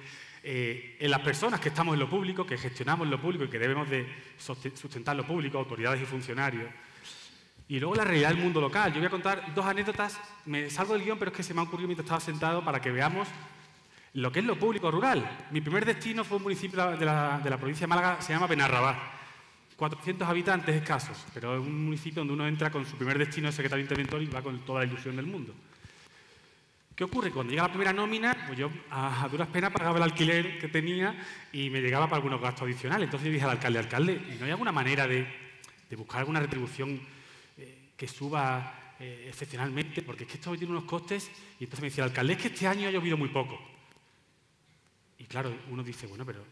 eh, en las personas que estamos en lo público, que gestionamos lo público y que debemos de sustentar lo público, autoridades y funcionarios. Y luego la realidad del mundo local. Yo voy a contar dos anécdotas, me salgo del guion, pero es que se me ha ocurrido mientras estaba sentado para que veamos lo que es lo público rural. Mi primer destino fue un municipio de la, de la provincia de Málaga, se llama Benarrabá. 400 habitantes escasos, pero es un municipio donde uno entra con su primer destino de secretario interventor y va con toda la ilusión del mundo. ¿Qué ocurre? Cuando llega la primera nómina, pues yo a, duras penas pagaba el alquiler que tenía y me llegaba para algunos gastos adicionales. Entonces yo dije al alcalde, alcalde, ¿no hay alguna manera de, buscar alguna retribución que suba eh, excepcionalmente? Porque es que esto tiene unos costes. Y entonces me decía el alcalde, es que este año ha llovido muy poco. Y claro, uno dice, bueno, pero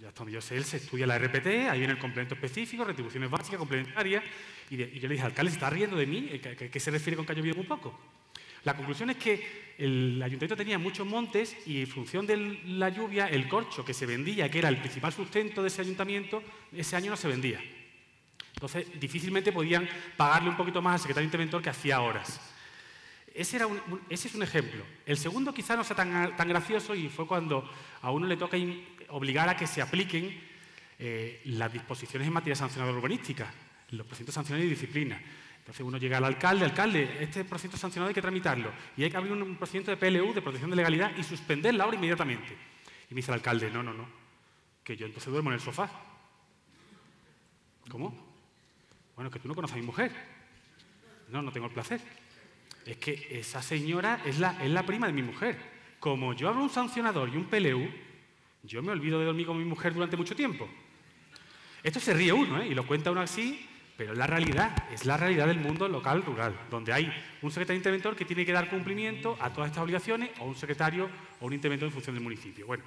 ya hasta donde yo sé, él se estudia la RPT, ahí viene el complemento específico, retribuciones básicas, complementarias. Y, yo le dije, alcalde, ¿se está riendo de mí? ¿Qué, qué se refiere con que ha llovido muy poco? La conclusión es que el ayuntamiento tenía muchos montes y en función de la lluvia, el corcho que se vendía, que era el principal sustento de ese ayuntamiento, ese año no se vendía. Entonces, difícilmente podían pagarle un poquito más al secretario interventor que hacía horas. Ese, es un ejemplo. El segundo quizá no sea tan, gracioso y fue cuando a uno le toca obligar a que se apliquen eh, las disposiciones en materia sancionadora urbanística, los procedimientos sancionados y disciplina. Entonces uno llega al alcalde, alcalde, este procedimiento sancionado hay que tramitarlo y hay que abrir un procedimiento de PLU, de protección de legalidad, y suspender la obra inmediatamente. Y me dice el alcalde, no, no, no, que yo entonces duermo en el sofá. ¿Cómo? Bueno, que tú no conoces a mi mujer. No, no tengo el placer. Es que esa señora es la, es la prima de mi mujer. Como yo abro un sancionador y un PLU, yo me olvido de dormir con mi mujer durante mucho tiempo. Esto se ríe uno, ¿eh? Y lo cuenta uno así, pero es la realidad, es la realidad del mundo local rural, donde hay un secretario interventor que tiene que dar cumplimiento a todas estas obligaciones, o un secretario o un interventor en función del municipio. Bueno,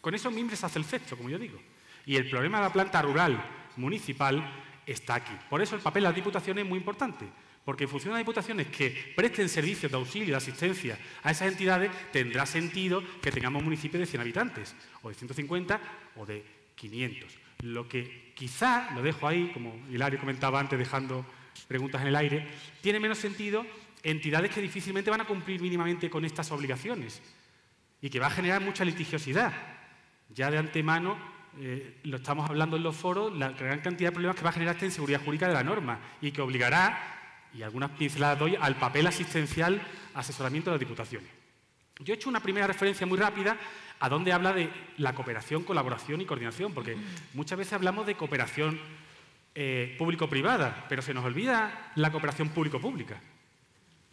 con esos mimbres hace el efecto, como yo digo. Y el problema de la planta rural municipal está aquí. Por eso el papel de las diputaciones es muy importante, porque en función de las diputaciones que presten servicios de auxilio de asistencia a esas entidades, tendrá sentido que tengamos municipios de 100 habitantes, o de 150, o de 500. Lo que quizá, lo dejo ahí, como Hilario comentaba antes dejando preguntas en el aire, tiene menos sentido entidades que difícilmente van a cumplir mínimamente con estas obligaciones y que va a generar mucha litigiosidad. Ya de antemano, eh, lo estamos hablando en los foros, la gran cantidad de problemas que va a generar esta inseguridad jurídica de la norma y que obligará y algunas pinceladas doy al papel asistencial asesoramiento de las diputaciones. Yo he hecho una primera referencia muy rápida a donde habla de la cooperación, colaboración y coordinación, porque muchas veces hablamos de cooperación eh, público-privada, pero se nos olvida la cooperación público-pública.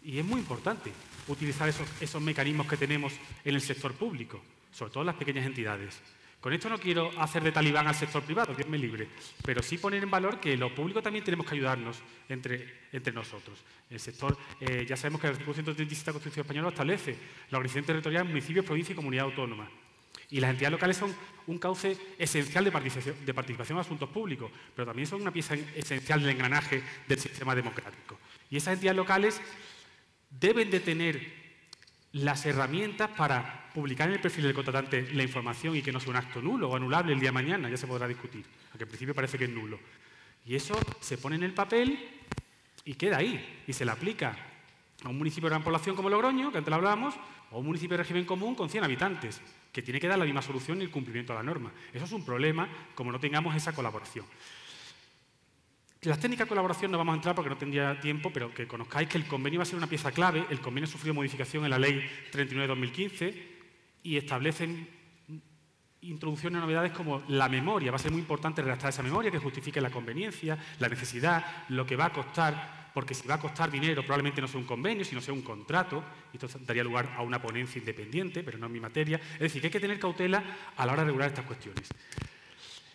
Y es muy importante utilizar esos, esos mecanismos que tenemos en el sector público, sobre todo en las pequeñas entidades. Con esto no quiero hacer de talibán al sector privado, Dios me libre, pero sí poner en valor que lo público también tenemos que ayudarnos entre, entre nosotros. El sector, eh, ya sabemos que el artículo 137 de la Constitución Española establece la organización territorial municipio, provincia y comunidad autónoma. Y las entidades locales son un cauce esencial de participación, de participación en asuntos públicos, pero también son una pieza esencial del engranaje del sistema democrático. Y esas entidades locales deben de tener las herramientas para publicar en el perfil del contratante la información y que no sea un acto nulo o anulable el día de mañana, ya se podrá discutir, aunque en principio parece que es nulo. Y eso se pone en el papel y queda ahí, y se le aplica a un municipio de gran población como Logroño, que antes lo hablábamos, o a un municipio de régimen común con 100 habitantes, que tiene que dar la misma solución y el cumplimiento de la norma. Eso es un problema como no tengamos esa colaboración. Las técnicas de colaboración no vamos a entrar porque no tendría tiempo, pero que conozcáis que el convenio va a ser una pieza clave. El convenio ha sufrido modificación en la Ley 39 de 2015 y establecen introducciones de novedades como la memoria. Va a ser muy importante redactar esa memoria que justifique la conveniencia, la necesidad, lo que va a costar, porque si va a costar dinero probablemente no sea un convenio, sino sea un contrato, esto daría lugar a una ponencia independiente, pero no en mi materia. Es decir, que hay que tener cautela a la hora de regular estas cuestiones.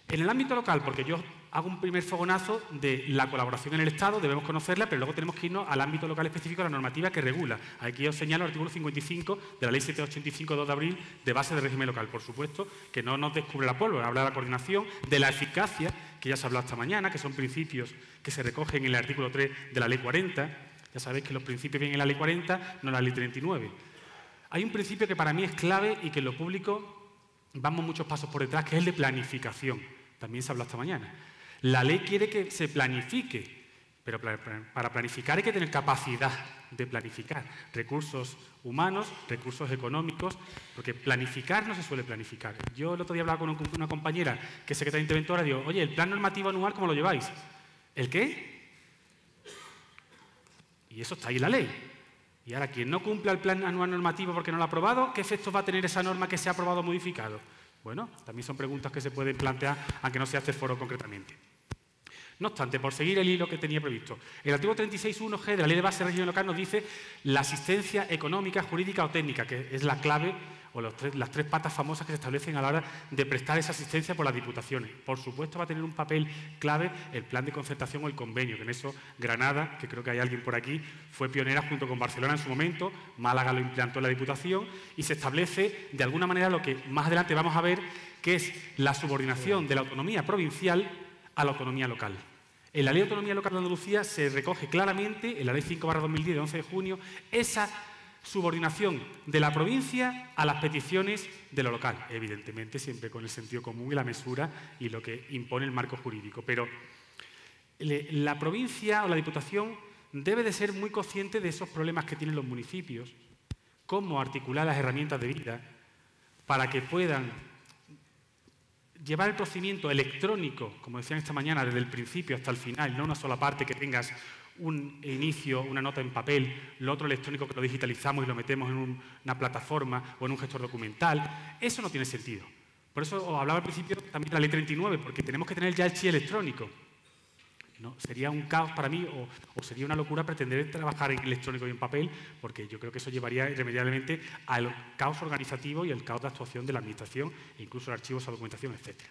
En el ámbito local, porque yo hago un primer fogonazo de la colaboración en el Estado, debemos conocerla, pero luego tenemos que irnos al ámbito local específico de la normativa que regula. Aquí os señalo el artículo 55 de la Ley 785 2 de abril de base de régimen local. Por supuesto, que no nos descubre la pólvora, habla de la coordinación, de la eficacia, que ya se ha hablado esta mañana, que son principios que se recogen en el artículo 3 de la Ley 40. Ya sabéis que los principios vienen en la Ley 40, no en la Ley 39. Hay un principio que para mí es clave y que en lo público vamos muchos pasos por detrás, que es el de planificación. También se habla esta mañana. La ley quiere que se planifique, pero para planificar hay que tener capacidad de planificar. Recursos humanos, recursos económicos, porque planificar no se suele planificar. Yo el otro día hablaba con una compañera que es secretaria interventora y digo, oye, ¿el plan normativo anual cómo lo lleváis? ¿El qué? Y eso está ahí en la ley. Y ahora, quien no cumpla el plan anual normativo porque no lo ha aprobado, ¿qué efectos va a tener esa norma que se ha aprobado o modificado? Bueno, también son preguntas que se pueden plantear, aunque no sea este foro concretamente. No obstante, por seguir el hilo que tenía previsto, el artículo 36.1g de la Ley de Base de Local nos dice la asistencia económica, jurídica o técnica, que es la clave o las tres patas famosas que se establecen a la hora de prestar esa asistencia por las diputaciones. Por supuesto va a tener un papel clave el plan de concertación o el convenio, que en eso Granada, que creo que hay alguien por aquí, fue pionera junto con Barcelona en su momento, Málaga lo implantó en la Diputación y se establece de alguna manera lo que más adelante vamos a ver, que es la subordinación de la autonomía provincial a la autonomía local. En la Ley de Autonomía Local de Andalucía se recoge claramente, en la Ley 5-2010 de 11 de junio, esa subordinación de la provincia a las peticiones de lo local, evidentemente siempre con el sentido común y la mesura y lo que impone el marco jurídico. Pero la provincia o la Diputación debe de ser muy consciente de esos problemas que tienen los municipios, cómo articular las herramientas de vida para que puedan llevar el procedimiento electrónico, como decían esta mañana, desde el principio hasta el final, no una sola parte que tengas un inicio, una nota en papel, lo otro electrónico que lo digitalizamos y lo metemos en una plataforma o en un gestor documental, eso no tiene sentido. Por eso os hablaba al principio también de la ley 39, porque tenemos que tener ya el chi electrónico. ¿No? Sería un caos para mí o, sería una locura pretender trabajar en electrónico y en papel, porque yo creo que eso llevaría irremediablemente al caos organizativo y al caos de actuación de la Administración, e incluso archivos, a documentación, etcétera.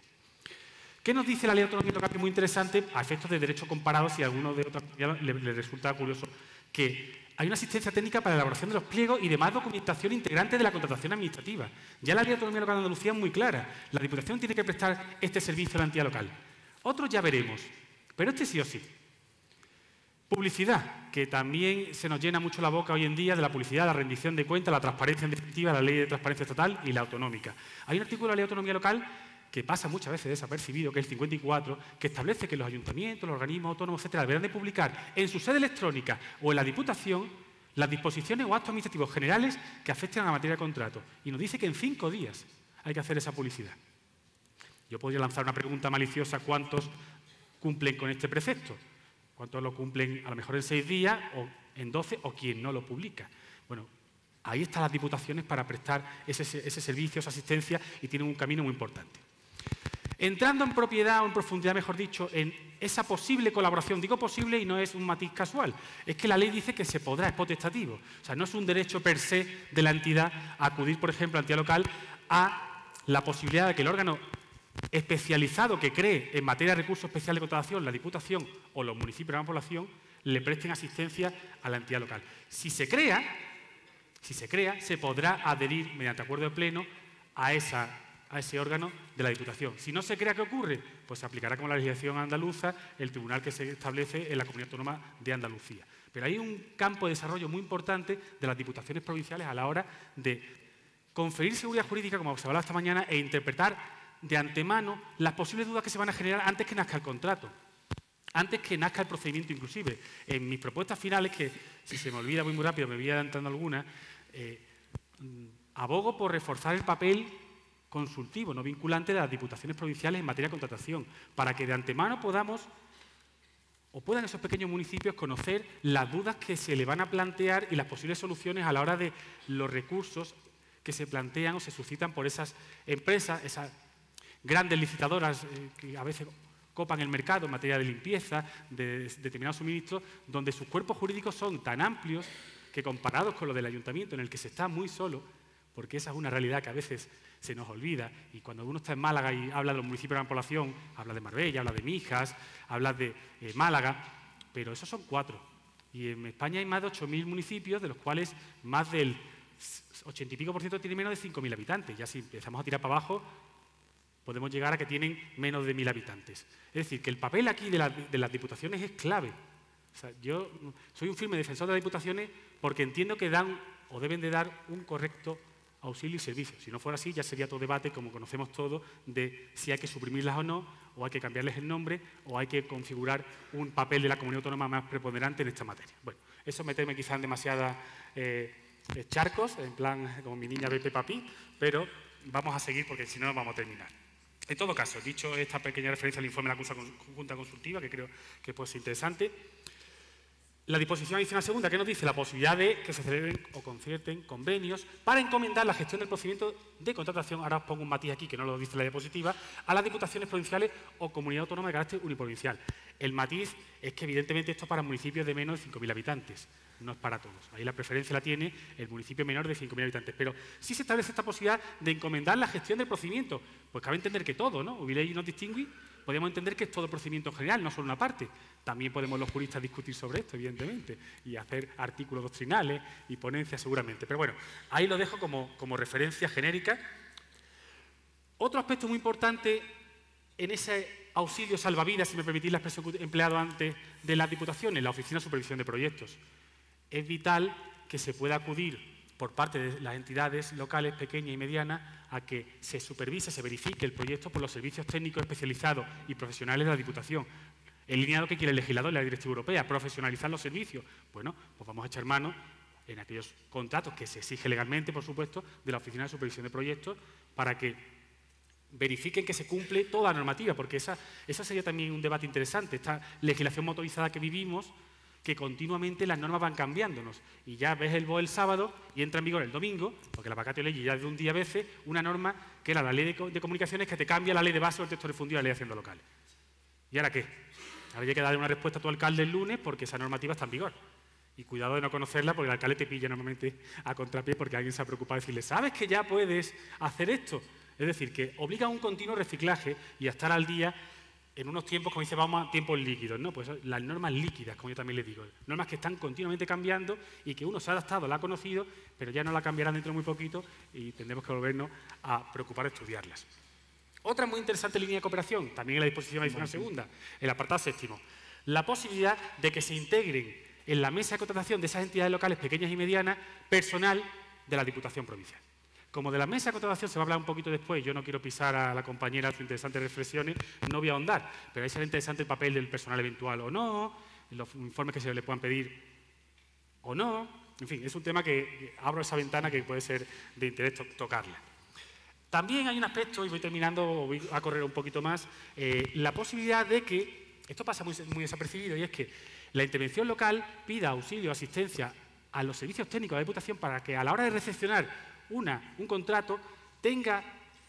¿Qué nos dice la ley autonómica local? Que muy interesante, a efectos de derecho comparado, si a alguno de otros le, le resulta curioso, que hay una asistencia técnica para la elaboración de los pliegos y demás documentación integrante de la contratación administrativa. Ya la ley de autonomía local de Andalucía es muy clara. La Diputación tiene que prestar este servicio a la entidad local. Otros ya veremos, pero este sí o sí. Publicidad, que también se nos llena mucho la boca hoy en día de la publicidad, la rendición de cuentas, la transparencia en definitiva, la ley de transparencia estatal y la autonómica. Hay un artículo de la ley de autonomía local que pasa muchas veces desapercibido, que es el 54, que establece que los ayuntamientos, los organismos autónomos, etcétera, deberán de publicar en su sede electrónica o en la Diputación las disposiciones o actos administrativos generales que afecten a la materia de contrato. Y nos dice que en cinco días hay que hacer esa publicidad. Yo podría lanzar una pregunta maliciosa, ¿cuántos cumplen con este precepto? cuántos lo cumplen a lo mejor en seis días o en doce o quien no lo publica. Bueno, ahí están las diputaciones para prestar ese, servicio, esa asistencia y tienen un camino muy importante. Entrando en propiedad o en profundidad, mejor dicho, en esa posible colaboración, digo posible y no es un matiz casual, es que la ley dice que se podrá, es potestativo. O sea, no es un derecho per se de la entidad acudir, por ejemplo, a la entidad local a la posibilidad de que el órgano especializado que cree en materia de recursos especiales de contratación, la Diputación o los municipios de la población, le presten asistencia a la entidad local. Si se crea, si se crea, se podrá adherir mediante acuerdo de pleno a ese órgano de la Diputación. Si no se crea que ocurre, pues se aplicará con la legislación andaluza el tribunal que se establece en la Comunidad Autónoma de Andalucía. Pero hay un campo de desarrollo muy importante de las diputaciones provinciales a la hora de conferir seguridad jurídica, como se hablaba esta mañana, e interpretar de antemano las posibles dudas que se van a generar antes que nazca el contrato, antes que nazca el procedimiento inclusive. En mis propuestas finales, que si se me olvida muy, muy rápido, me voy adelantando alguna, eh, abogo por reforzar el papel consultivo, no vinculante de las diputaciones provinciales en materia de contratación, para que de antemano podamos o puedan esos pequeños municipios conocer las dudas que se le van a plantear y las posibles soluciones a la hora de los recursos que se plantean o se suscitan por esas empresas, esas grandes licitadoras eh, que a veces copan el mercado en materia de limpieza, de, determinados suministros, donde sus cuerpos jurídicos son tan amplios que comparados con los del ayuntamiento, en el que se está muy solo, porque esa es una realidad que a veces se nos olvida. Y cuando uno está en Málaga y habla de los municipios de la población, habla de Marbella, habla de Mijas, habla de eh, Málaga, pero esos son cuatro. Y en España hay más de 8.000 municipios, de los cuales más del 80 y pico por ciento tienen menos de 5.000 habitantes. Ya si empezamos a tirar para abajo, podemos llegar a que tienen menos de 1.000 habitantes. Es decir, que el papel aquí de, las diputaciones es clave. Yo soy un firme defensor de las diputaciones porque entiendo que dan o deben de dar un correcto auxilio y servicio. Si no fuera así, ya sería todo debate, como conocemos todos, de si hay que suprimirlas o no, o hay que cambiarles el nombre, o hay que configurar un papel de la comunidad autónoma más preponderante en esta materia. Bueno, eso meterme quizá en demasiadas eh, charcos, en plan como mi niña Pepe Papi, pero vamos a seguir porque si no vamos a terminar. En todo caso, dicho esta pequeña referencia al informe de la Junta Consultiva, que creo que puede ser interesante, la disposición adicional segunda, que nos dice la posibilidad de que se celebren o concierten convenios para encomendar la gestión del procedimiento de contratación, ahora os pongo un matiz aquí que no lo dice la diapositiva, a las diputaciones provinciales o comunidad autónoma de carácter uniprovincial. El matiz es que evidentemente esto es para municipios de menos de 5.000 habitantes, no es para todos. Ahí la preferencia la tiene el municipio menor de 5.000 habitantes. Pero sí se establece esta posibilidad de encomendar la gestión del procedimiento. Pues cabe entender que todo, ¿no? y nos distingui podemos entender que es todo procedimiento general, no solo una parte. También podemos los juristas discutir sobre esto, evidentemente, y hacer artículos doctrinales y ponencias seguramente. Pero bueno, ahí lo dejo como, como referencia genérica. Otro aspecto muy importante en ese auxilio salvavidas, si me permitís la expresión empleado antes de las diputaciones, la Oficina de Supervisión de Proyectos. Es vital que se pueda acudir por parte de las entidades locales pequeñas y medianas a que se supervise, se verifique el proyecto por los servicios técnicos especializados y profesionales de la Diputación. En línea lo que quiere el legislador y la Directiva Europea, profesionalizar los servicios. Bueno, pues vamos a echar mano en aquellos contratos que se exige legalmente, por supuesto, de la Oficina de Supervisión de Proyectos para que verifiquen que se cumple toda la normativa, porque esa, esa sería también un debate interesante. Esta legislación motorizada que vivimos que continuamente las normas van cambiándonos. Y ya ves el BOE el sábado y entra en vigor el domingo, porque la vacatio ley ya de un día a veces, una norma que era la ley de, comunicaciones que te cambia la ley de base o el texto refundido de la ley de hacienda local. ¿Y ahora qué? Ahora hay que darle una respuesta a tu alcalde el lunes porque esa normativa está en vigor. Y cuidado de no conocerla porque el alcalde te pilla normalmente a contrapié porque alguien se ha preocupado de decirle, ¿sabes que ya puedes hacer esto? Es decir, que obliga a un continuo reciclaje y a estar al día en unos tiempos, como dice, vamos a tiempos líquidos, ¿no? Pues las normas líquidas, como yo también les digo, normas que están continuamente cambiando y que uno se ha adaptado, la ha conocido, pero ya no la cambiarán dentro de muy poquito y tendremos que volvernos a preocupar de estudiarlas. Otra muy interesante línea de cooperación, también en la disposición adicional segunda, el apartado séptimo, la posibilidad de que se integren en la mesa de contratación de esas entidades locales pequeñas y medianas personal de la Diputación Provincial. Como de la mesa de contratación se va a hablar un poquito después, yo no quiero pisar a la compañera sus interesantes reflexiones, no voy a ahondar, pero ahí será interesante el papel del personal eventual o no, los informes que se le puedan pedir o no. En fin, es un tema que abro esa ventana que puede ser de interés tocarla. También hay un aspecto, y voy terminando, voy a correr un poquito más, eh, la posibilidad de que esto pasa muy, desapercibido y es que la intervención local pida auxilio, asistencia a los servicios técnicos de la Diputación para que a la hora de recepcionar una, un contrato tenga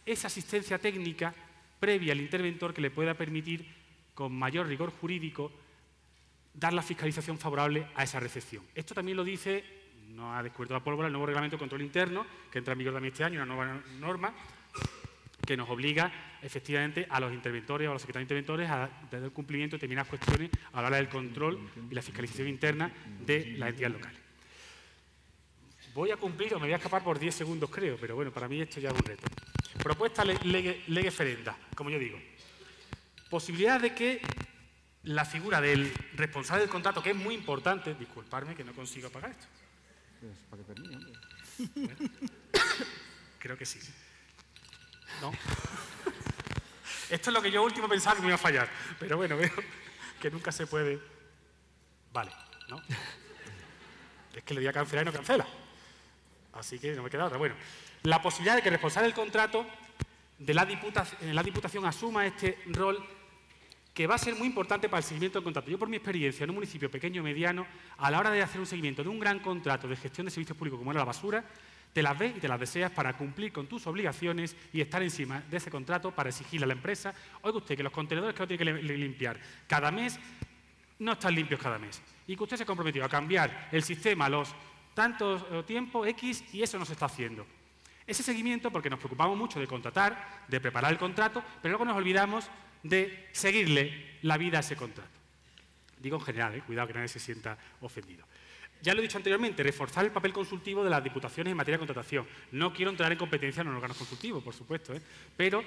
esa asistencia técnica previa al interventor que le pueda permitir, con mayor rigor jurídico, dar la fiscalización favorable a esa recepción. Esto también lo dice, no ha descubierto la pólvora, el nuevo reglamento de control interno, que entra en vigor también este año, una nueva norma que nos obliga efectivamente a los interventores o a los secretarios interventores a dar cumplimiento de determinadas cuestiones a la hora del control y la fiscalización interna de las entidades locales. Voy a cumplir o me voy a escapar por 10 segundos, creo, pero bueno, para mí esto ya es un reto. Propuesta lege, lege ferenda, como yo digo. Posibilidad de que la figura del responsable del contrato, que es muy importante, disculparme que no consigo apagar esto. Pues, para que termine, *coughs* creo que sí. ¿No? Esto es lo que yo último pensaba que me iba a fallar, pero bueno, veo que nunca se puede. Vale, ¿no? Es que le di a cancelar y no cancela. Así que no me queda otra. Bueno, la posibilidad de que el responsable del contrato de la diputación, la diputación asuma este rol que va a ser muy importante para el seguimiento del contrato. Yo, por mi experiencia en un municipio pequeño o mediano, a la hora de hacer un seguimiento de un gran contrato de gestión de servicios públicos como era la basura, te las ves y te las deseas para cumplir con tus obligaciones y estar encima de ese contrato para exigirle a la empresa, oiga usted, que los contenedores que no tiene que limpiar cada mes no están limpios cada mes y que usted se ha comprometido a cambiar el sistema los tanto eh, tiempo X y eso no se está haciendo. Ese seguimiento, porque nos preocupamos mucho de contratar, de preparar el contrato, pero luego nos olvidamos de seguirle la vida a ese contrato. Digo en general, eh, cuidado que nadie se sienta ofendido. Ya lo he dicho anteriormente, reforzar el papel consultivo de las diputaciones en materia de contratación. No quiero entrar en competencia en órganos consultivos, por supuesto, ¿eh? pero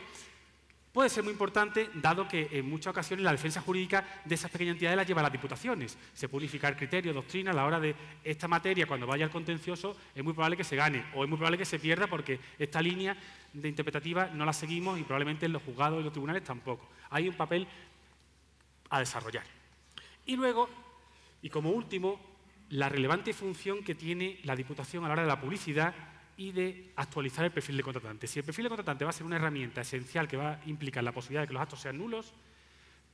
puede ser muy importante, dado que en muchas ocasiones la defensa jurídica de esas pequeñas entidades la lleva a las diputaciones. Se puede unificar criterio, doctrina, a la hora de esta materia, cuando vaya al contencioso, es muy probable que se gane o es muy probable que se pierda porque esta línea de interpretativa no la seguimos y probablemente en los juzgados y los tribunales tampoco. Hay un papel a desarrollar. Y luego, y como último, la relevante función que tiene la Diputación a la hora de la publicidad y de actualizar el perfil de contratante. Si el perfil de contratante va a ser una herramienta esencial que va a implicar la posibilidad de que los actos sean nulos,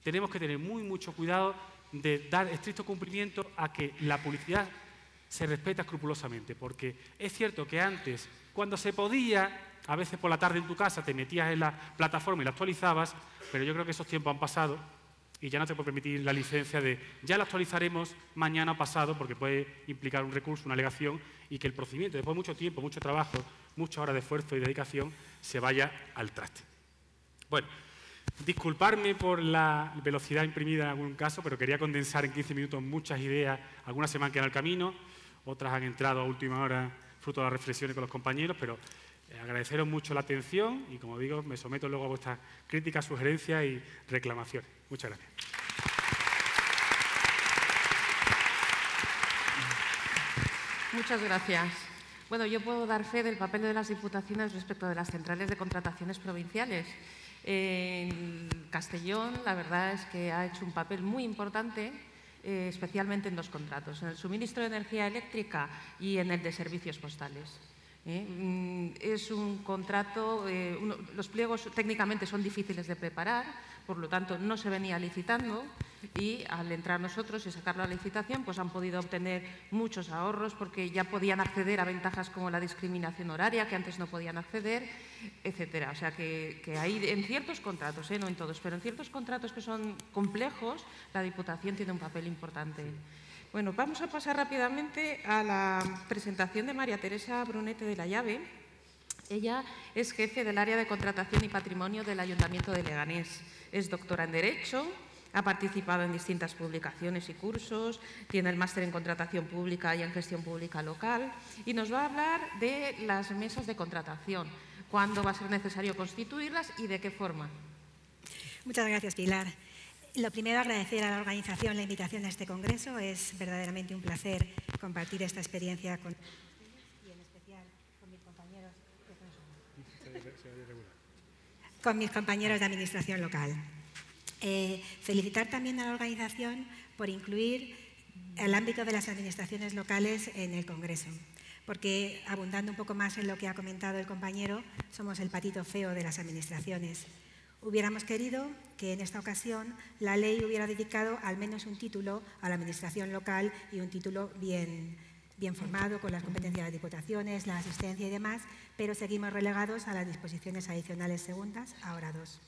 tenemos que tener muy mucho cuidado de dar estricto cumplimiento a que la publicidad se respeta escrupulosamente, porque es cierto que antes, cuando se podía, a veces por la tarde en tu casa te metías en la plataforma y la actualizabas, pero yo creo que esos tiempos han pasado y ya no te puede permitir la licencia de ya la actualizaremos mañana o pasado porque puede implicar un recurso, una alegación y que el procedimiento, después de mucho tiempo, mucho trabajo, muchas horas de esfuerzo y dedicación, se vaya al traste. Bueno, disculparme por la velocidad imprimida en algún caso, pero quería condensar en 15 minutos muchas ideas. Algunas se me han quedado el camino, otras han entrado a última hora fruto de las reflexiones con los compañeros, pero agradeceros mucho la atención y, como digo, me someto luego a vuestras críticas, sugerencias y reclamaciones. Muchas gracias. Muchas gracias. Bueno, yo puedo dar fe del papel de las diputaciones respecto de las centrales de contrataciones provinciales. En Castellón, la verdad es que ha hecho un papel muy importante, eh, especialmente en dos contratos, en el suministro de energía eléctrica y en el de servicios postales. ¿Eh? Mm, es un contrato, eh, los pliegos técnicamente son difíciles de preparar, por lo tanto no se venía licitando y al entrar nosotros y sacarlo a licitación pues han podido obtener muchos ahorros porque ya podían acceder a ventajas como la discriminación horaria que antes no podían acceder, etcétera. O sea que, hay en ciertos contratos, ¿eh? no en todos, pero en ciertos contratos que son complejos la Diputación tiene un papel importante. Bueno, vamos a pasar rápidamente a la presentación de María Teresa Brunete de la Llave. Ella es jefe del área de contratación y patrimonio del Ayuntamiento de Leganés. Es doctora en Derecho, ha participado en distintas publicaciones y cursos, tiene el máster en contratación pública y en gestión pública local y nos va a hablar de las mesas de contratación, cuándo va a ser necesario constituirlas y de qué forma. Muchas gracias, Pilar. Lo primero, agradecer a la organización la invitación a este congreso. Es verdaderamente un placer compartir esta experiencia con y en especial con mis compañeros, con mis compañeros de administración local. Eh, felicitar también a la organización por incluir el ámbito de las administraciones locales en el Congreso, porque abundando un poco más en lo que ha comentado el compañero, somos el patito feo de las administraciones Hubiéramos querido que en esta ocasión la ley hubiera dedicado al menos un título a la Administración local y un título bien, bien formado con las competencias de diputaciones, la asistencia y demás, pero seguimos relegados a las disposiciones adicionales segundas, ahora dos.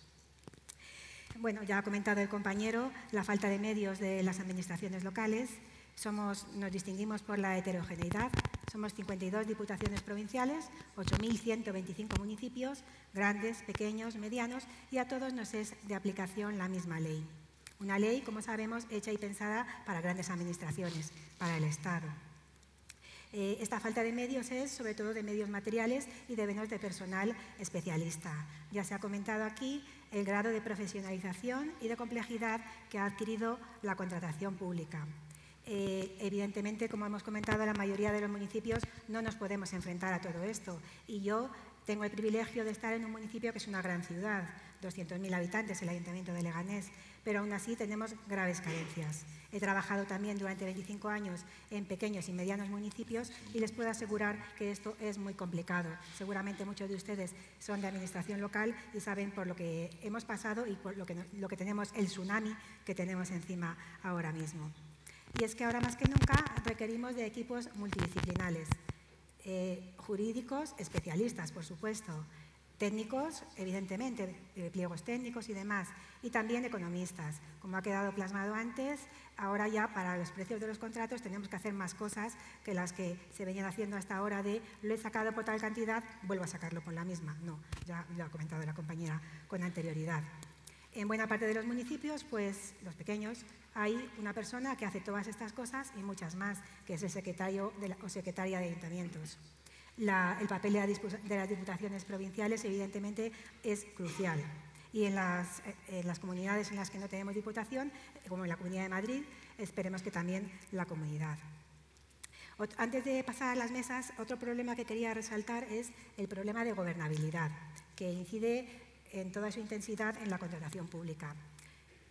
Bueno, ya ha comentado el compañero la falta de medios de las administraciones locales. Somos, nos distinguimos por la heterogeneidad. Somos 52 diputaciones provinciales, 8.125 municipios, grandes, pequeños, medianos, y a todos nos es de aplicación la misma ley. Una ley, como sabemos, hecha y pensada para grandes administraciones, para el Estado. Eh, esta falta de medios es sobre todo de medios materiales y de menos de personal especialista. Ya se ha comentado aquí el grado de profesionalización y de complejidad que ha adquirido la contratación pública. Eh, evidentemente, como hemos comentado, la mayoría de los municipios no nos podemos enfrentar a todo esto. Y yo tengo el privilegio de estar en un municipio que es una gran ciudad, 200.000 habitantes, el Ayuntamiento de Leganés, pero aún así tenemos graves carencias. He trabajado también durante 25 años en pequeños y medianos municipios y les puedo asegurar que esto es muy complicado. Seguramente muchos de ustedes son de administración local y saben por lo que hemos pasado y por lo que, lo que tenemos, el tsunami que tenemos encima ahora mismo. Y es que ahora más que nunca requerimos de equipos multidisciplinares, eh, jurídicos, especialistas, por supuesto, técnicos, evidentemente, pliegos técnicos y demás, y también economistas. Como ha quedado plasmado antes, ahora ya para los precios de los contratos tenemos que hacer más cosas que las que se venían haciendo hasta ahora de lo he sacado por tal cantidad, vuelvo a sacarlo por la misma. No, ya lo ha comentado la compañera con anterioridad. En buena parte de los municipios, pues los pequeños, hay una persona que hace todas estas cosas y muchas más, que es el secretario o secretaria de ayuntamientos el papel de, las diputaciones provinciales evidentemente es crucial. Y en las, comunidades en las que no tenemos diputación, como en la Comunidad de Madrid, esperemos que también la comunidad. Antes de pasar a las mesas, otro problema que quería resaltar es el problema de gobernabilidad, que incide en toda su intensidad en la contratación pública.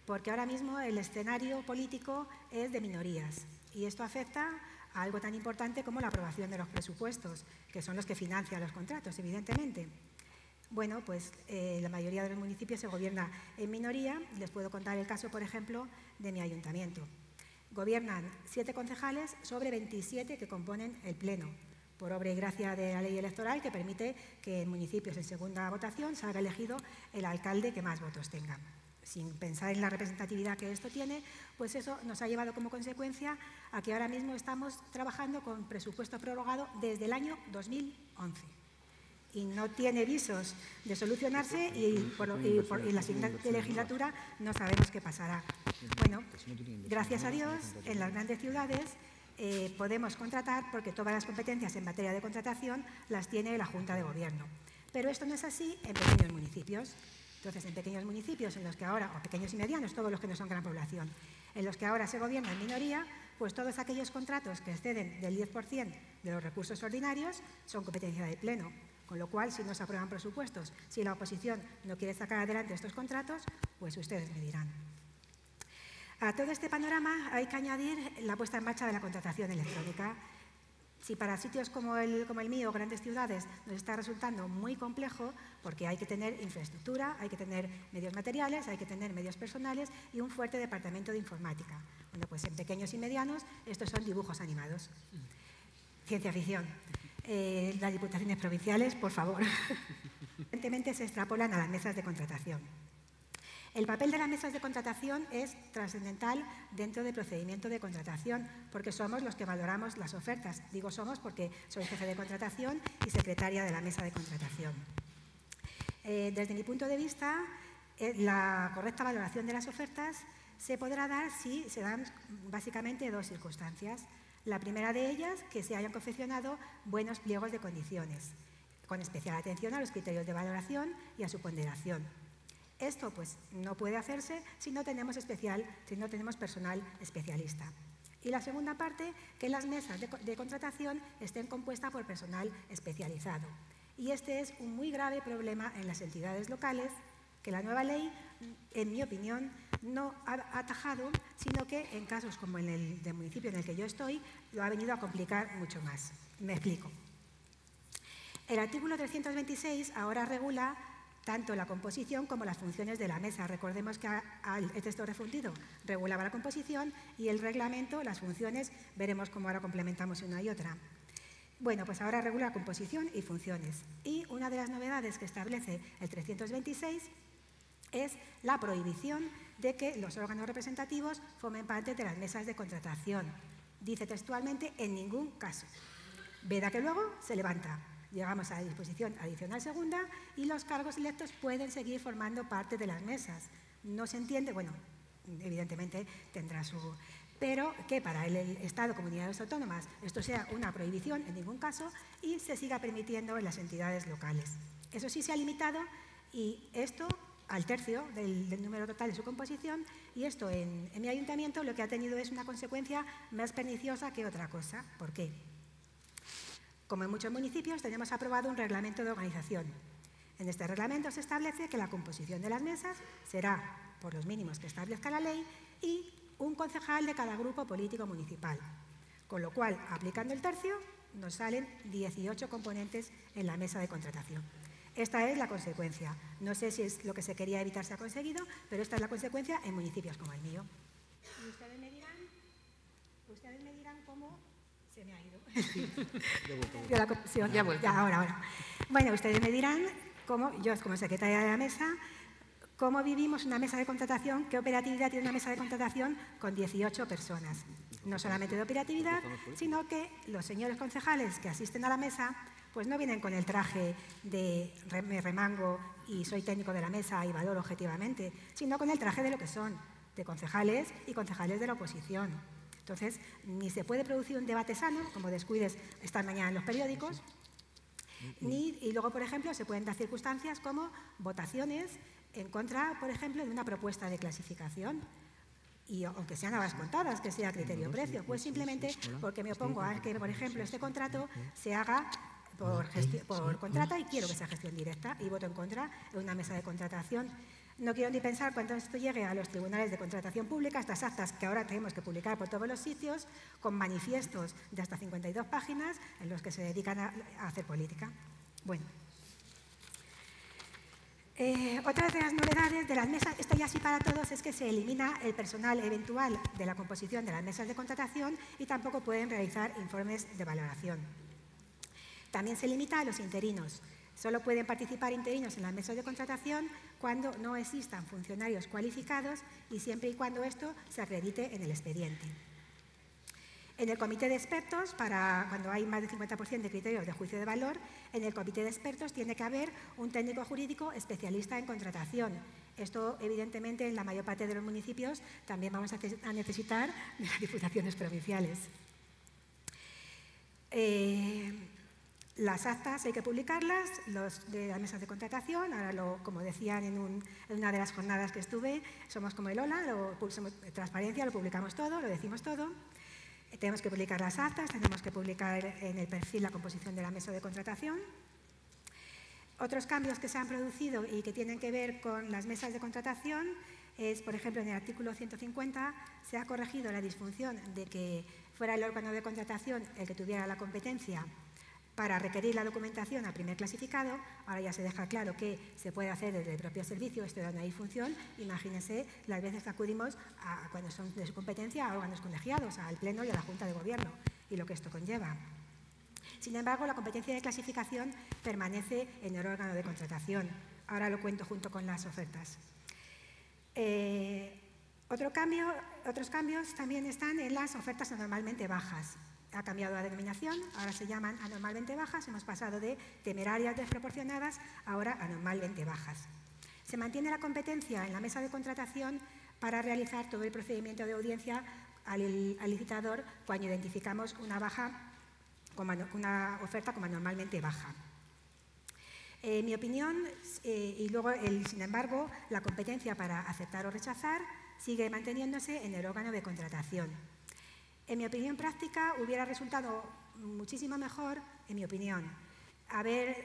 Porque ahora mismo el escenario político es de minorías y esto afecta algo tan importante como la aprobación de los presupuestos, que son los que financian los contratos, evidentemente. Bueno, pues eh, la mayoría de los municipios se gobierna en minoría. Les puedo contar el caso, por ejemplo, de mi ayuntamiento. Gobiernan siete concejales sobre 27 que componen el Pleno, por obra y gracia de la ley electoral que permite que en municipios en segunda votación salga elegido el alcalde que más votos tenga sin pensar en la representatividad que esto tiene, pues eso nos ha llevado como consecuencia a que ahora mismo estamos trabajando con presupuesto prorrogado desde el año 2011 y no tiene visos de solucionarse y, por, en la siguiente legislatura no sabemos qué pasará. Bueno, gracias a Dios, en las grandes ciudades eh, podemos contratar porque todas las competencias en materia de contratación las tiene la Junta de Gobierno. Pero esto no es así en pequeños municipios. Entonces, en pequeños municipios en los que ahora, o pequeños y medianos, todos los que no son gran población, en los que ahora se gobierna en minoría, pues todos aquellos contratos que exceden del 10% de los recursos ordinarios son competencia de pleno. Con lo cual, si no se aprueban presupuestos, si la oposición no quiere sacar adelante estos contratos, pues ustedes me dirán. A todo este panorama hay que añadir la puesta en marcha de la contratación electrónica si para sitios como el, mío, grandes ciudades, nos está resultando muy complejo, porque hay que tener infraestructura, hay que tener medios materiales, hay que tener medios personales y un fuerte departamento de informática. Bueno, pues en pequeños y medianos estos son dibujos animados. Ciencia ficción. Eh, las diputaciones provinciales, por favor. *laughs* Evidentemente se extrapolan a las mesas de contratación. El papel de las mesas de contratación es trascendental dentro del procedimiento de contratación, porque somos los que valoramos las ofertas. Digo somos porque soy jefe de contratación y secretaria de la mesa de contratación. Eh, desde mi punto de vista, eh, la correcta valoración de las ofertas se podrá dar si se dan básicamente dos circunstancias. La primera de ellas, que se hayan confeccionado buenos pliegos de condiciones, con especial atención a los criterios de valoración y a su ponderación. Esto pues no puede hacerse si no tenemos especial, si no tenemos personal especialista. Y la segunda parte, que las mesas de, contratación estén compuestas por personal especializado. Y este es un muy grave problema en las entidades locales que la nueva ley, en mi opinión, no ha atajado, sino que en casos como en el del municipio en el que yo estoy, lo ha venido a complicar mucho más. Me explico. El artículo 326 ahora regula tanto la composición como las funciones de la mesa. Recordemos que el texto refundido regulaba la composición y el reglamento, las funciones, veremos cómo ahora complementamos una y otra. Bueno, pues ahora regula composición y funciones. Y una de las novedades que establece el 326 es la prohibición de que los órganos representativos formen parte de las mesas de contratación. Dice textualmente, en ningún caso. Veda que luego se levanta llegamos a la disposición adicional segunda y los cargos electos pueden seguir formando parte de las mesas. No se entiende, bueno, evidentemente tendrá su... Pero que para el Estado, comunidades autónomas, esto sea una prohibición en ningún caso y se siga permitiendo en las entidades locales. Eso sí se ha limitado y esto al tercio del, número total de su composición y esto en, en mi ayuntamiento lo que ha tenido es una consecuencia más perniciosa que otra cosa. ¿Por qué? Como en muchos municipios, tenemos aprobado un reglamento de organización. En este reglamento se establece que la composición de las mesas será por los mínimos que establezca la ley y un concejal de cada grupo político municipal. Con lo cual, aplicando el tercio, nos salen 18 componentes en la mesa de contratación. Esta es la consecuencia. No sé si es lo que se quería evitar se ha conseguido, pero esta es la consecuencia en municipios como el mío. Y ustedes me dirán, ustedes me dirán cómo se me ha ido. ya, ya, ahora, ahora. Bueno, ustedes me dirán, cómo, yo como secretaria de la mesa, cómo vivimos una mesa de contratación, qué operatividad tiene una mesa de contratación con 18 personas. No solamente de operatividad, sino que los señores concejales que asisten a la mesa pues no vienen con el traje de me remango y soy técnico de la mesa y valoro objetivamente, sino con el traje de lo que son, de concejales y concejales de la oposición. Entonces, ni se puede producir un debate sano, como descuides esta mañana en los periódicos, ni, y luego, por ejemplo, se pueden dar circunstancias como votaciones en contra, por ejemplo, de una propuesta de clasificación, y aunque sean habas contadas, que sea criterio-precio, pues simplemente porque me opongo a que, por ejemplo, este contrato se haga por, por contrata y quiero que sea gestión directa y voto en contra en una mesa de contratación no quiero ni pensar cuando esto llegue a los tribunales de contratación pública, estas actas que ahora tenemos que publicar por todos los sitios, con manifiestos de hasta 52 páginas en los que se dedican a, hacer política. Bueno. Eh, otra de las novedades de las mesas, esto ya sí para todos, es que se elimina el personal eventual de la composición de las mesas de contratación y tampoco pueden realizar informes de valoración. También se limita a los interinos. Solo pueden participar interinos en las mesas de contratación cuando no existan funcionarios cualificados y siempre y cuando esto se acredite en el expediente. En el comité de expertos, para cuando hay más del 50% de criterios de juicio de valor, en el comité de expertos tiene que haber un técnico jurídico especialista en contratación. Esto, evidentemente, en la mayor parte de los municipios también vamos a necesitar de las diputaciones provinciales. Eh, las actas hay que publicarlas, los de las mesas de contratación, ahora lo, como decían en, una de las jornadas que estuve, somos como el OLA, lo, transparencia, lo publicamos todo, lo decimos todo. Tenemos que publicar las actas, tenemos que publicar en el perfil la composición de la mesa de contratación. Otros cambios que se han producido y que tienen que ver con las mesas de contratación es, por ejemplo, en el artículo 150 se ha corregido la disfunción de que fuera el órgano de contratación el que tuviera la competencia para requerir la documentación al primer clasificado, ahora ya se deja claro que se puede hacer desde el propio servicio, esto da una función, imagínense las veces que acudimos a, cuando son de su competencia a órganos colegiados, al Pleno y a la Junta de Gobierno, y lo que esto conlleva. Sin embargo, la competencia de clasificación permanece en el órgano de contratación. Ahora lo cuento junto con las ofertas. Eh, otro cambio, otros cambios también están en las ofertas anormalmente bajas ha cambiado la denominación, ahora se llaman anormalmente bajas, hemos pasado de temerarias desproporcionadas ahora anormalmente bajas. Se mantiene la competencia en la mesa de contratación para realizar todo el procedimiento de audiencia al, licitador cuando identificamos una, baja, una oferta como anormalmente baja. En mi opinión, eh, y luego, sin embargo, la competencia para aceptar o rechazar sigue manteniéndose en el órgano de contratación. En mi opinión práctica hubiera resultado muchísimo mejor, en mi opinión, haber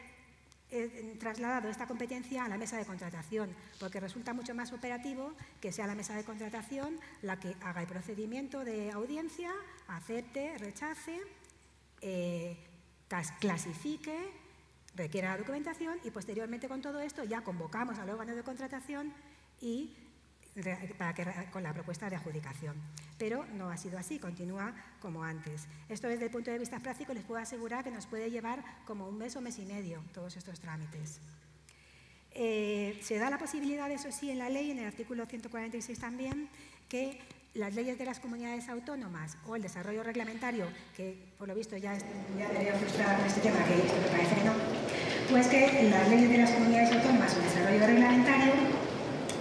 eh, trasladado esta competencia a la mesa de contratación, porque resulta mucho más operativo que sea la mesa de contratación la que haga el procedimiento de audiencia, acepte, rechace, eh, clasifique, requiere la documentación y posteriormente con todo esto ya convocamos al órgano de contratación y para que, con la propuesta de adjudicación. Pero no ha sido así, continúa como antes. Esto desde el punto de vista práctico les puedo asegurar que nos puede llevar como un mes o mes y medio todos estos trámites. Eh, se da la posibilidad, eso sí, en la ley, en el artículo 146 también, que las leyes de las comunidades autónomas o el desarrollo reglamentario, que por lo visto ya, ya debería frustrar este tema, que me parece que no, pues que las leyes de las comunidades autónomas o el desarrollo reglamentario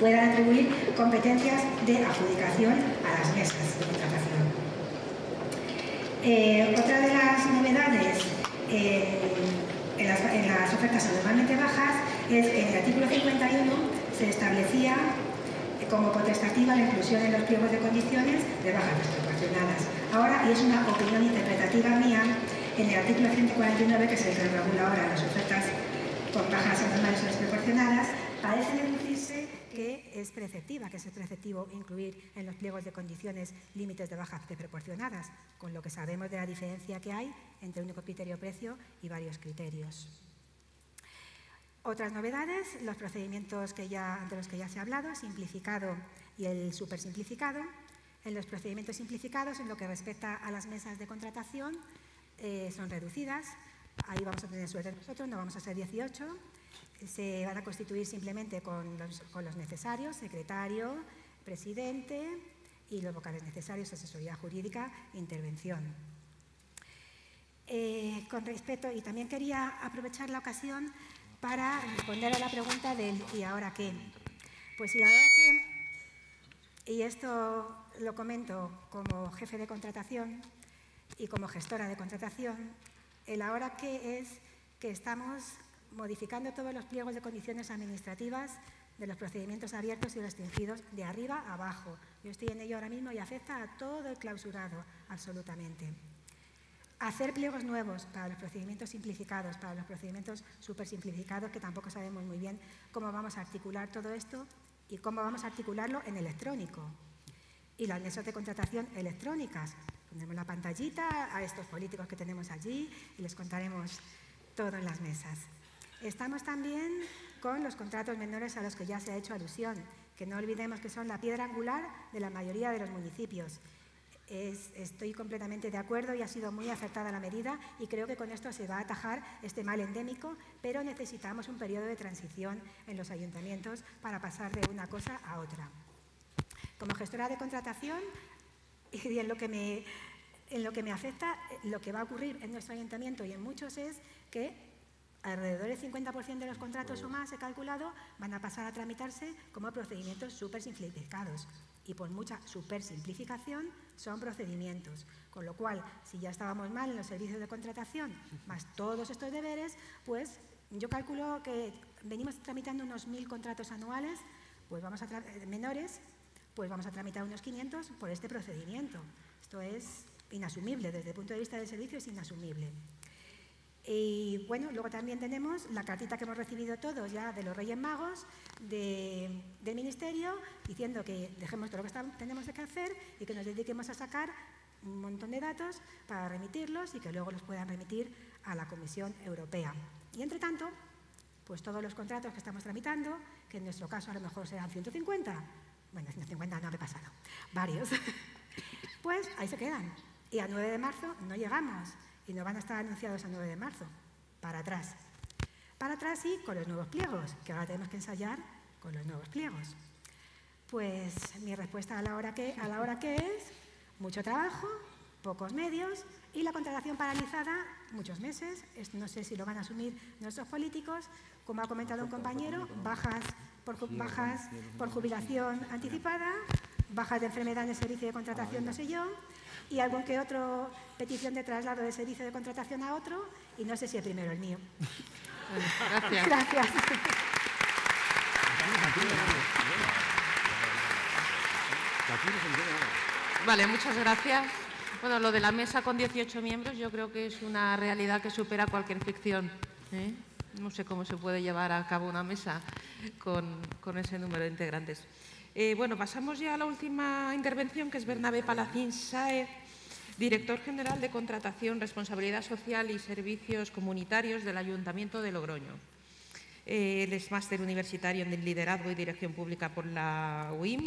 puedan atribuir competencias de adjudicación a las mesas de contratación. Eh, otra de las novedades eh, en, las, en las ofertas anormalmente bajas es que en el artículo 51 se establecía como potestativa la inclusión en los pliegos de condiciones de bajas desproporcionadas. Ahora, y es una opinión interpretativa mía, en el artículo 149, que es el que regula ahora las ofertas con bajas anormales o desproporcionadas, parece deducirse que es preceptiva, que es preceptivo incluir en los pliegos de condiciones límites de bajas desproporcionadas, con lo que sabemos de la diferencia que hay entre un único criterio-precio y varios criterios. Otras novedades, los procedimientos que ya, de los que ya se ha hablado, simplificado y el supersimplificado. En los procedimientos simplificados, en lo que respecta a las mesas de contratación, eh, son reducidas. Ahí vamos a tener suerte nosotros, no vamos a ser 18. Se van a constituir simplemente con los, necesarios, secretario, presidente y los vocales necesarios, asesoría jurídica, intervención. Eh, con respecto, y también quería aprovechar la ocasión para responder a la pregunta del ¿y ahora qué? Pues y ahora qué, y esto lo comento como jefe de contratación y como gestora de contratación, el ahora qué es que estamos modificando todos los pliegos de condiciones administrativas de los procedimientos abiertos y restringidos de arriba a abajo. Yo estoy en ello ahora mismo y afecta a todo el clausurado, absolutamente. Hacer pliegos nuevos para los procedimientos simplificados, para los procedimientos súper simplificados, que tampoco sabemos muy bien cómo vamos a articular todo esto y cómo vamos a articularlo en electrónico. Y las mesas de contratación electrónicas. Pondremos la pantallita a estos políticos que tenemos allí y les contaremos todo en las mesas. Estamos también con los contratos menores a los que ya se ha hecho alusión, que no olvidemos que son la piedra angular de la mayoría de los municipios estoy completamente de acuerdo y ha sido muy acertada la medida y creo que con esto se va a atajar este mal endémico, pero necesitamos un periodo de transición en los ayuntamientos para pasar de una cosa a otra. Como gestora de contratación, *laughs* y lo que me, en lo que me afecta, lo que va a ocurrir en nuestro ayuntamiento y en muchos es que alrededor del 50% de los contratos o más, he calculado, van a pasar a tramitarse como procedimientos súper simplificados y por mucha super simplificación son procedimientos. Con lo cual, si ya estábamos mal en los servicios de contratación, más todos estos deberes, pues yo calculo que venimos tramitando unos mil contratos anuales, pues vamos a eh, menores, pues vamos a tramitar unos 500 por este procedimiento. Esto es inasumible, desde el punto de vista del servicio es inasumible. Y bueno, luego también tenemos la cartita que hemos recibido todos ya de los Reyes Magos del Ministerio diciendo que dejemos todo lo que tenemos que hacer y que nos dediquemos a sacar un montón de datos para remitirlos y que luego los puedan remitir a la Comisión Europea. Y entre tanto, pues todos los contratos que estamos tramitando, que en nuestro caso a lo mejor serán 150, bueno, 150 no he pasado, varios, *laughs* pues ahí se quedan. Y a 9 de marzo no llegamos y no van a estar anunciados a 9 de marzo, para atrás. Para atrás y con los nuevos pliegos, que ahora tenemos que ensayar con los nuevos pliegos. Pues mi respuesta a la hora que, a la hora que es mucho trabajo, pocos medios y la contratación paralizada muchos meses. No sé si lo van a asumir nuestros políticos. Como ha comentado un compañero, bajas por, bajas por jubilación anticipada, bajas de enfermedad en el servicio de contratación, no sé yo, y algún que otro petición de traslado de servicio de contratación a otro y no sé si el primero el mío. gracias. Gracias. Vale, muchas gracias. Bueno, lo de la mesa con 18 miembros yo creo que es una realidad que supera cualquier ficción. ¿eh? No sé cómo se puede llevar a cabo una mesa con, con ese número de integrantes. Eh, bueno, pasamos ya a la última intervención, que es Bernabé Palacín Saez, director general de Contratación, Responsabilidad Social y Servicios Comunitarios del Ayuntamiento de Logroño. Eh, él es máster universitario en Liderazgo y Dirección Pública por la UIM,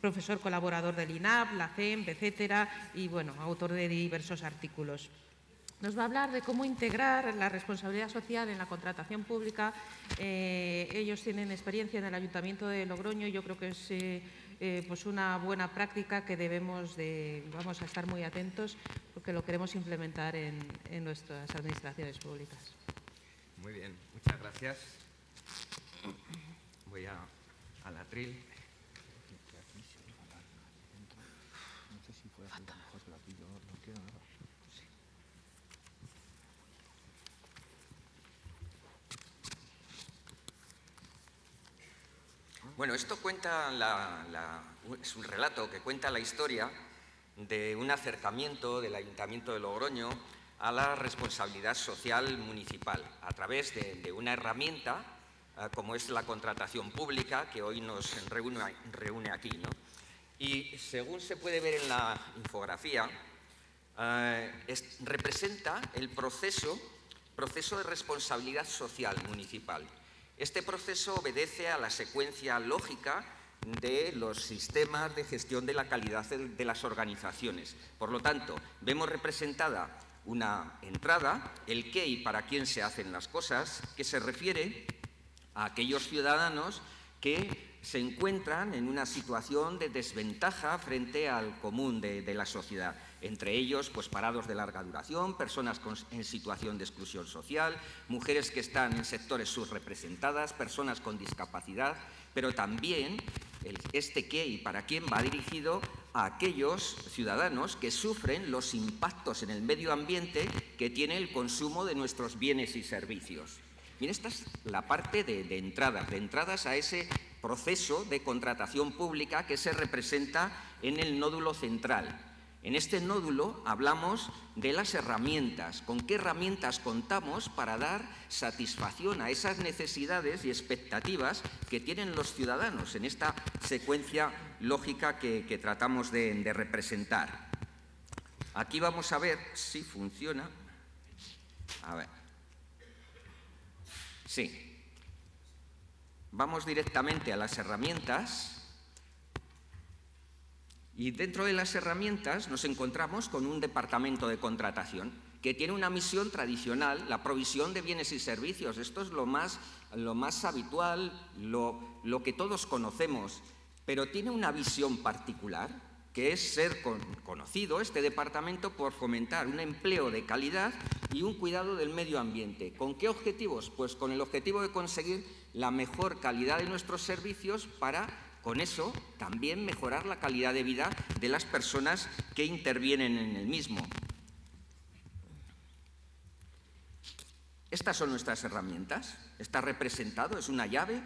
profesor colaborador del INAP, la CEMP, etcétera, y bueno, autor de diversos artículos. Nos va a hablar de cómo integrar la responsabilidad social en la contratación pública. Eh, ellos tienen experiencia en el Ayuntamiento de Logroño y yo creo que es eh, eh, pues una buena práctica que debemos de, vamos a estar muy atentos porque lo queremos implementar en, nuestras administraciones públicas. Muy bien, muchas gracias. Voy a, al atril. Bueno, esto cuenta es un relato que cuenta la historia de un acercamiento del Ayuntamiento de Logroño a la responsabilidad social municipal a través de, una herramienta eh, como es la contratación pública que hoy nos reúne, aquí. Y según se puede ver en la infografía, eh, representa el proceso de responsabilidad social municipal este proceso obedece a la secuencia lógica de los sistemas de gestión de la calidad de las organizaciones. Por lo tanto, vemos representada una entrada, el qué y para quién se hacen las cosas, que se refiere a aquellos ciudadanos que se encuentran en una situación de desventaja frente al común de, la sociedad. Entre ellos, pues parados de larga duración, personas en situación de exclusión social, mujeres que están en sectores subrepresentadas, personas con discapacidad, pero también este qué y para quién va dirigido a aquellos ciudadanos que sufren los impactos en el medio ambiente que tiene el consumo de nuestros bienes y servicios. Esta es la parte de entradas, de entradas a ese proceso de contratación pública que se representa en el nódulo central. En este nódulo hablamos de las herramientas, con qué herramientas contamos para dar satisfacción a esas necesidades y expectativas que tienen los ciudadanos en esta secuencia lógica que, tratamos de, de representar. Aquí vamos a ver si funciona. A ver. Sí, Vamos directamente a las herramientas y dentro de las herramientas nos encontramos con un departamento de contratación que tiene una misión tradicional, la provisión de bienes y servicios. Esto es lo más, lo más habitual, lo, lo que todos conocemos, pero tiene una visión particular que es ser conocido este departamento por fomentar un empleo de calidad y un cuidado del medio ambiente. ¿Con qué objetivos? Pues con el objetivo de conseguir la mejor calidad de nuestros servicios para, con eso, también mejorar la calidad de vida de las personas que intervienen en el mismo. Estas son nuestras herramientas. Está representado, es una llave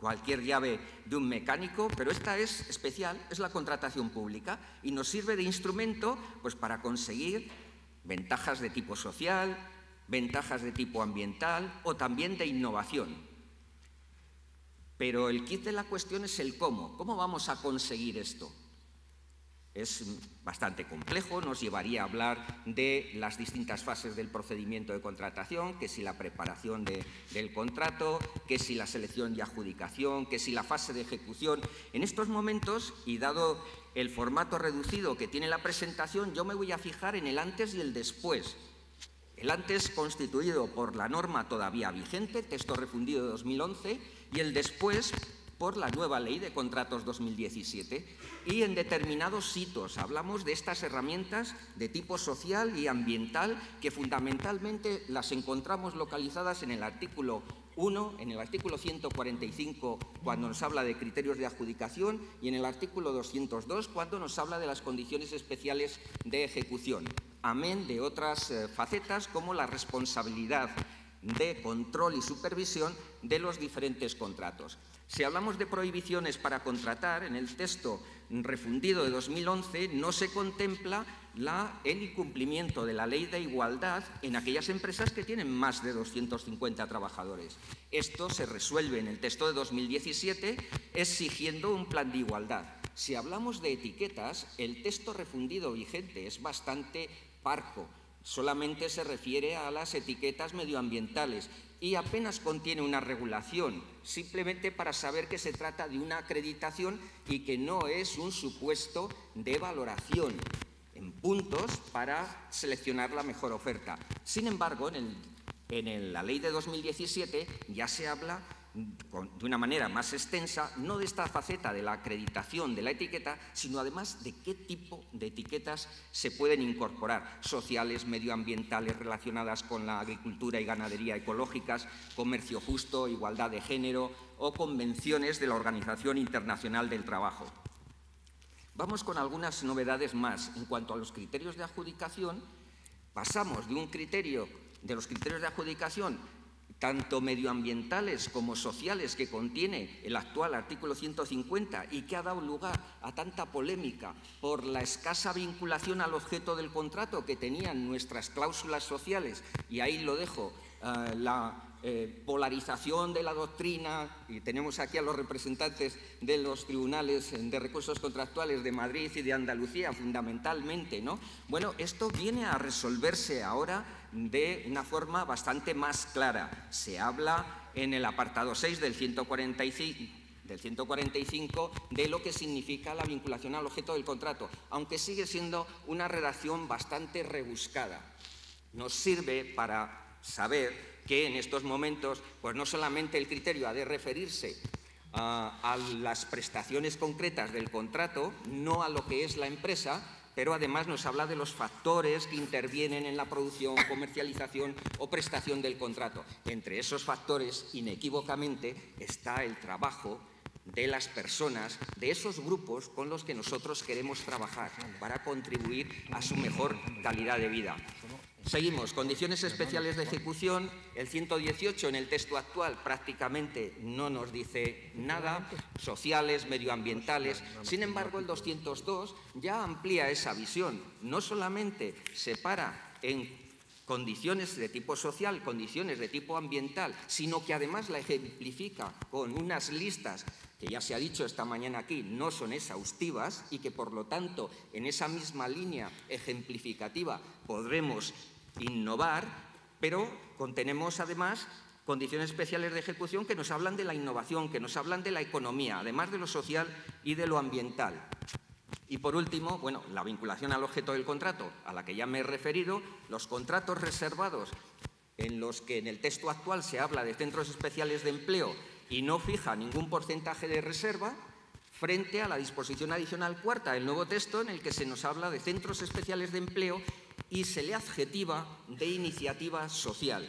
cualquier llave de un mecánico, pero esta es especial, es la contratación pública y nos sirve de instrumento pues, para conseguir ventajas de tipo social, ventajas de tipo ambiental o también de innovación. Pero el kit de la cuestión es el cómo. ¿Cómo vamos a conseguir esto? Es bastante complejo, nos llevaría a hablar de las distintas fases del procedimiento de contratación, que si la preparación del contrato, que si la selección y adjudicación, que si la fase de ejecución. En estos momentos, y dado el formato reducido que tiene la presentación, yo me voy a fijar en el antes y el después. El antes constituido por la norma todavía vigente, texto refundido de 2011, y el después por la nueva ley de contratos 2017 y en determinados hitos. Hablamos de estas herramientas de tipo social y ambiental que fundamentalmente las encontramos localizadas en el artículo 1, en el artículo 145 cuando nos habla de criterios de adjudicación y en el artículo 202 cuando nos habla de las condiciones especiales de ejecución, amén de otras eh, facetas como la responsabilidad de control y supervisión de los diferentes contratos. Si hablamos de prohibiciones para contratar, en el texto refundido de 2011 no se contempla el incumplimiento de la ley de igualdad en aquellas empresas que tienen más de 250 trabajadores. Esto se resuelve en el texto de 2017 exigiendo un plan de igualdad. Si hablamos de etiquetas, el texto refundido vigente es bastante parco. Solamente se refiere a las etiquetas medioambientales y apenas contiene una regulación, simplemente para saber que se trata de una acreditación y que no es un supuesto de valoración en puntos para seleccionar la mejor oferta. Sin embargo, en, la ley de 2017 ya se habla de una manera más extensa, no de esta faceta de la acreditación de la etiqueta, sino además de qué tipo de etiquetas se pueden incorporar, sociales, medioambientales, relacionadas con la agricultura y ganadería ecológicas, comercio justo, igualdad de género o convenciones de la Organización Internacional del Trabajo. Vamos con algunas novedades más. En cuanto a los criterios de adjudicación, pasamos de un criterio, de los criterios de adjudicación tanto medioambientales como sociales que contiene el actual artículo 150 y que ha dado lugar a tanta polémica por la escasa vinculación al objeto del contrato que tenían nuestras cláusulas sociales, y ahí lo dejo, eh, la eh, polarización de la doctrina, y tenemos aquí a los representantes de los tribunales de recursos contractuales de Madrid y de Andalucía, fundamentalmente, ¿no? Bueno, esto viene a resolverse ahora de una forma bastante más clara. Se habla en el apartado 6 del 145 del 145 de lo que significa la vinculación al objeto del contrato, aunque sigue siendo una redacción bastante rebuscada. Nos sirve para saber que en estos momentos, pues no solamente el criterio ha de referirse a, las prestaciones concretas del contrato, no a lo que es la empresa, pero además nos habla de los factores que intervienen en la producción, comercialización o prestación del contrato. Entre esos factores, inequívocamente, está el trabajo de las personas, de esos grupos con los que nosotros queremos trabajar para contribuir a su mejor calidad de vida. Seguimos, condiciones especiales de ejecución. El 118 en el texto actual prácticamente no nos dice nada, sociales, medioambientales. Sin embargo, el 202 ya amplía esa visión. No solamente separa en condiciones de tipo social, condiciones de tipo ambiental, sino que además la ejemplifica con unas listas que ya se ha dicho esta mañana aquí, no son exhaustivas y que por lo tanto en esa misma línea ejemplificativa podremos innovar, pero contenemos además condiciones especiales de ejecución que nos hablan de la innovación, que nos hablan de la economía, además de lo social y de lo ambiental. Y por último, bueno, la vinculación al objeto del contrato, a la que ya me he referido, los contratos reservados en los que en el texto actual se habla de centros especiales de empleo y no fija ningún porcentaje de reserva, frente a la disposición adicional cuarta del nuevo texto en el que se nos habla de centros especiales de empleo y se le adjetiva de iniciativa social.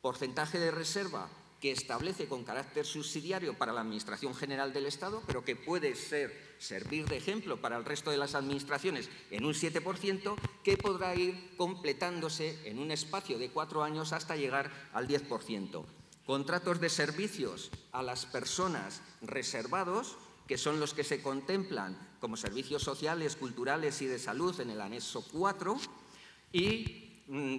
Porcentaje de reserva que establece con carácter subsidiario para la Administración General del Estado, pero que puede ser, servir de ejemplo para el resto de las administraciones en un 7%, que podrá ir completándose en un espacio de cuatro años hasta llegar al 10%. Contratos de servicios a las personas reservados, que son los que se contemplan como servicios sociales, culturales y de salud en el anexo 4, y mm,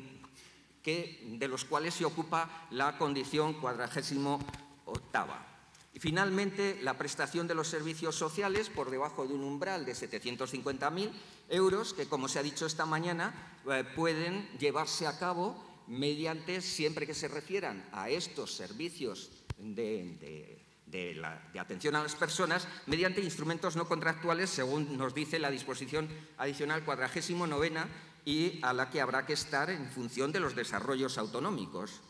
que, de los cuales se ocupa la condición cuadragésimo octava. Y finalmente, la prestación de los servicios sociales por debajo de un umbral de 750.000 euros, que como se ha dicho esta mañana, eh, pueden llevarse a cabo mediante, siempre que se refieran a estos servicios de, de, atención a las personas, mediante instrumentos no contractuales, según nos dice la disposición adicional cuadragésimo novena y a la que habrá que estar en función de los desarrollos autonómicos.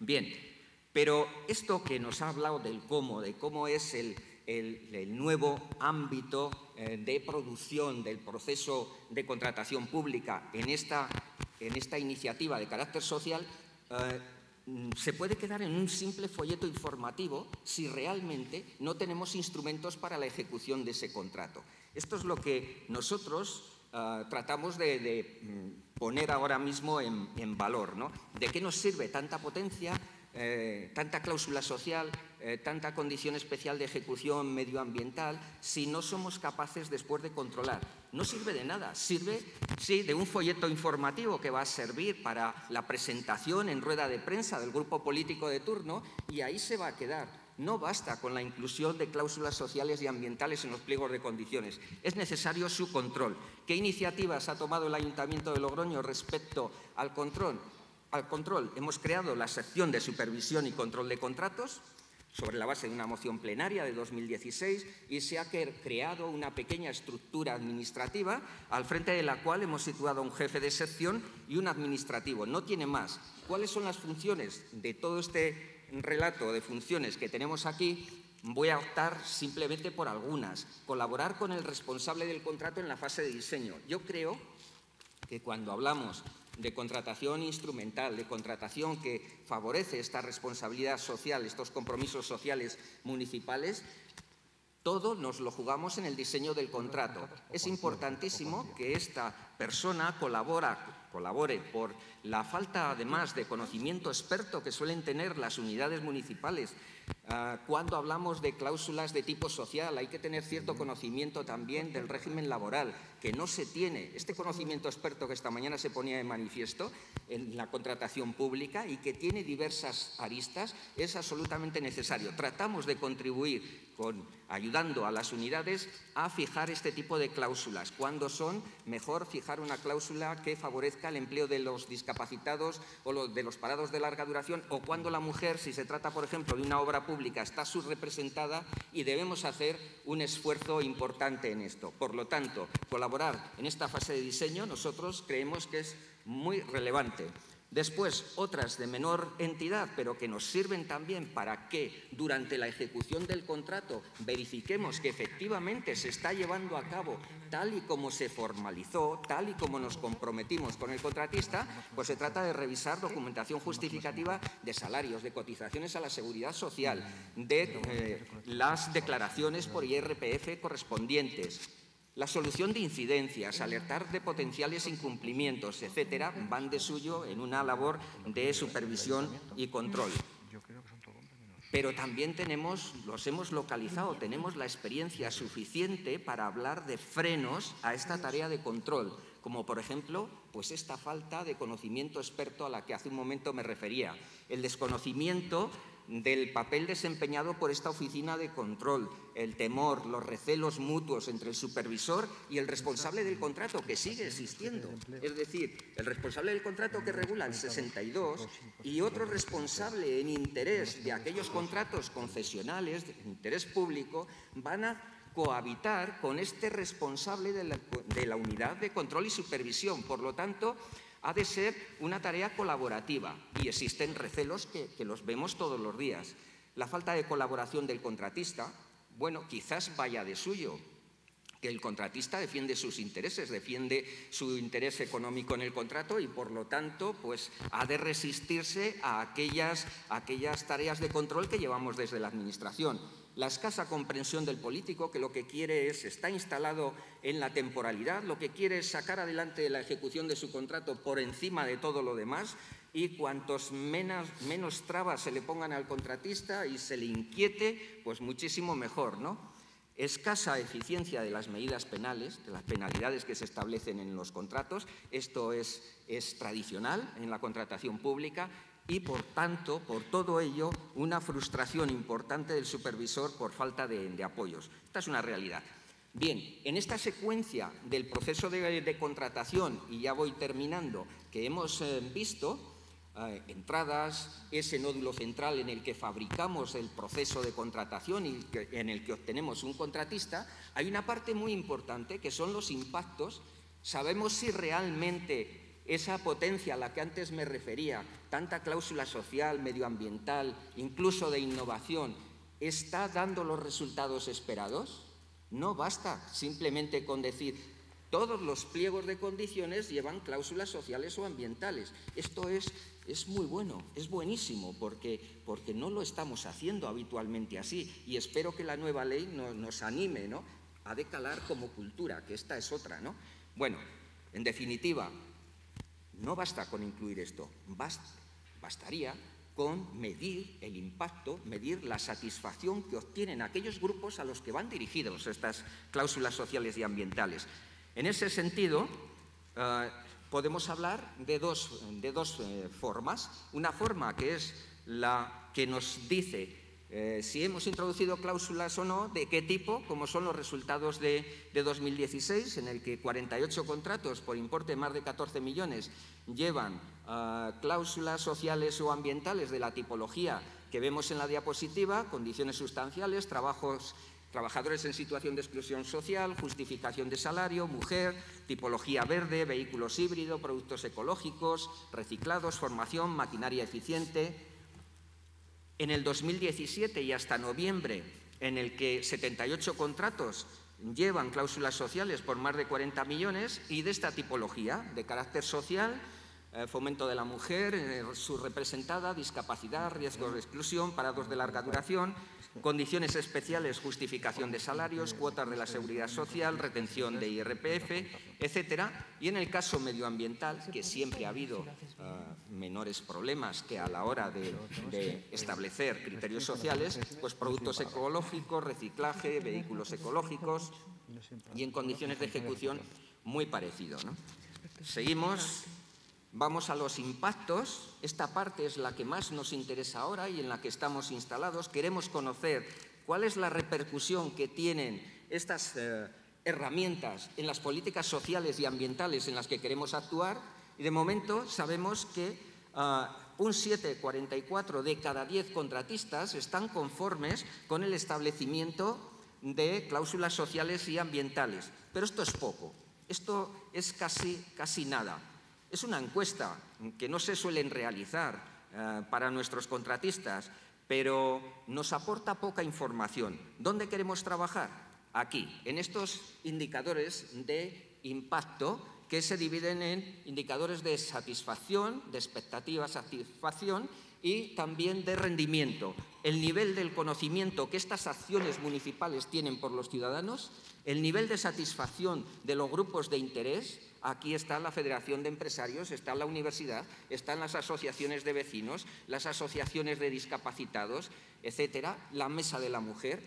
Bien, pero esto que nos ha hablado del cómo, de cómo es el, nuevo ámbito eh, de producción del proceso de contratación pública en esta, en esta iniciativa de carácter social, eh, se puede quedar en un simple folleto informativo si realmente no tenemos instrumentos para la ejecución de ese contrato. Esto es lo que nosotros Ah, tratamos de, mm, poner ahora mismo en, valor. ¿no? ¿De qué nos sirve tanta potencia, eh, tanta cláusula social, eh, tanta condición especial de ejecución medioambiental si no somos capaces después de controlar? No sirve de nada, sirve, sí, de un folleto informativo que va a servir para la presentación en rueda de prensa del grupo político de turno y ahí se va a quedar No basta con la inclusión de cláusulas sociales y ambientales en los pliegos de condiciones. Es necesario su control. ¿Qué iniciativas ha tomado el Ayuntamiento de Logroño respecto al control? Al control, hemos creado la sección de supervisión y control de contratos, sobre la base de una moción plenaria de 2016 y se ha creado una pequeña estructura administrativa al frente de la cual hemos situado un jefe de sección y un administrativo. No tiene más. ¿Cuáles son las funciones de todo este relato de funciones que tenemos aquí? Voy a optar simplemente por algunas. Colaborar con el responsable del contrato en la fase de diseño. Yo creo que cuando hablamos de contratación instrumental, de contratación que favorece esta responsabilidad social, estos compromisos sociales municipales, todo nos lo jugamos en el diseño del contrato. Es importantísimo que esta persona colabore por la falta, además, de conocimiento experto que suelen tener las unidades municipales cuando hablamos de cláusulas de tipo social, hay que tener cierto conocimiento también del régimen laboral, que no se tiene. Este conocimiento experto que esta mañana se ponía de manifiesto en la contratación pública y que tiene diversas aristas es absolutamente necesario. Tratamos de contribuir con, ayudando a las unidades a fijar este tipo de cláusulas. Cuando son, mejor fijar una cláusula que favorezca el empleo de los discapacitados o de los parados de larga duración o cuando la mujer, si se trata, por ejemplo, de una obra pública está subrepresentada y debemos hacer un esfuerzo importante en esto. Por lo tanto, colaborar en esta fase de diseño nosotros creemos que es muy relevante. Después, otras de menor entidad, pero que nos sirven también para que durante la ejecución del contrato verifiquemos que efectivamente se está llevando a cabo tal y como se formalizó, tal y como nos comprometimos con el contratista, pues se trata de revisar documentación justificativa de salarios, de cotizaciones a la seguridad social, de eh, las declaraciones por IRPF correspondientes, la solución de incidencias, alertar de potenciales incumplimientos, etcétera, van de suyo en una labor de supervisión y control. Pero también tenemos, los hemos localizado, tenemos la experiencia suficiente para hablar de frenos a esta tarea de control, como por ejemplo, pues esta falta de conocimiento experto a la que hace un momento me refería, el desconocimiento del papel desempeñado por esta oficina de control, el temor, los recelos mutuos entre el supervisor y el responsable del contrato, que sigue existiendo. Es decir, el responsable del contrato que regula el 62 y otro responsable en interés de aquellos contratos concesionales, de interés público, van a cohabitar con este responsable de la, de la unidad de control y supervisión. Por lo tanto, ha de ser una tarea colaborativa y existen recelos que, los vemos todos los días. La falta de colaboración del contratista, bueno, quizás vaya de suyo, que el contratista defiende sus intereses, defiende su interés económico en el contrato y por lo tanto pues ha de resistirse a aquellas, a aquellas tareas de control que llevamos desde la Administración la escasa comprensión del político que lo que quiere es, está instalado en la temporalidad, lo que quiere es sacar adelante la ejecución de su contrato por encima de todo lo demás y cuantos menos, menos trabas se le pongan al contratista y se le inquiete, pues muchísimo mejor, ¿no? Escasa eficiencia de las medidas penales, de las penalidades que se establecen en los contratos, esto es, es tradicional en la contratación pública, y, por tanto, por todo ello, una frustración importante del supervisor por falta de, apoyos. Esta es una realidad. Bien, en esta secuencia del proceso de, contratación, y ya voy terminando, que hemos eh, visto, eh, entradas, ese nódulo central en el que fabricamos el proceso de contratación y en el que obtenemos un contratista, hay una parte muy importante que son los impactos. Sabemos si realmente esa potencia a la que antes me refería, tanta cláusula social, medioambiental, incluso de innovación, ¿está dando los resultados esperados? No basta simplemente con decir, todos los pliegos de condiciones llevan cláusulas sociales o ambientales. Esto es, es muy bueno, es buenísimo, porque, porque, no lo estamos haciendo habitualmente así. Y espero que la nueva ley nos anime ¿no? a decalar como cultura, que esta es otra. ¿no? Bueno, en definitiva, no basta con incluir esto, bastaría con medir el impacto, medir la satisfacción que obtienen aquellos grupos a los que van dirigidos estas cláusulas sociales y ambientales. En ese sentido, eh, podemos hablar de dos, de dos eh, formas. Una forma que es la que nos dice eh, si hemos introducido cláusulas o no, de qué tipo, como son los resultados de, 2016, en el que 48 contratos por importe de más de 14 millones llevan ah, cláusulas sociales o ambientales de la tipología que vemos en la diapositiva, condiciones sustanciales, trabajadores en situación de exclusión social, justificación de salario, mujer, tipología verde, vehículos híbridos, productos ecológicos, reciclados, formación, maquinaria eficiente, en el 2017 y hasta noviembre, en el que 78 contratos llevan cláusulas sociales por más de 40 millones y de esta tipología, de carácter social, fomento de la mujer, eh, subrepresentada, discapacidad, riesgos de exclusión, parados de larga duración, condiciones especiales, justificación de salarios, cuotas de la seguridad social, retención de IRPF, etcétera. Y en el caso medioambiental, que siempre ha habido ah, menores problemas que a la hora de, establecer criterios sociales, pues productos ecológicos, reciclaje, vehículos ecológicos y en condiciones de ejecución muy parecido. Seguimos Vamos a los impactos. Esta parte es la que más nos interesa ahora y en la que estamos instalados. Queremos conocer cuál es la repercusión que tienen estas eh, herramientas en las políticas sociales y ambientales en las que queremos actuar. Y de momento sabemos que ah, un 7,44 de cada 10 contratistas están conformes con el establecimiento de cláusulas sociales y ambientales. Pero esto es poco, esto es casi, casi nada. Es una encuesta que no se suelen realizar eh, para nuestros contratistas, pero nos aporta poca información. ¿Dónde queremos trabajar? Aquí, en estos indicadores de impacto que se dividen en indicadores de satisfacción, de expectativa satisfacción y también de rendimiento. El nivel del conocimiento que estas acciones municipales tienen por los ciudadanos, el nivel de satisfacción de los grupos de interés, Aquí está la Federación de Empresarios, está la universidad, están las asociaciones de vecinos, las asociaciones de discapacitados, etcétera, la Mesa de la Mujer.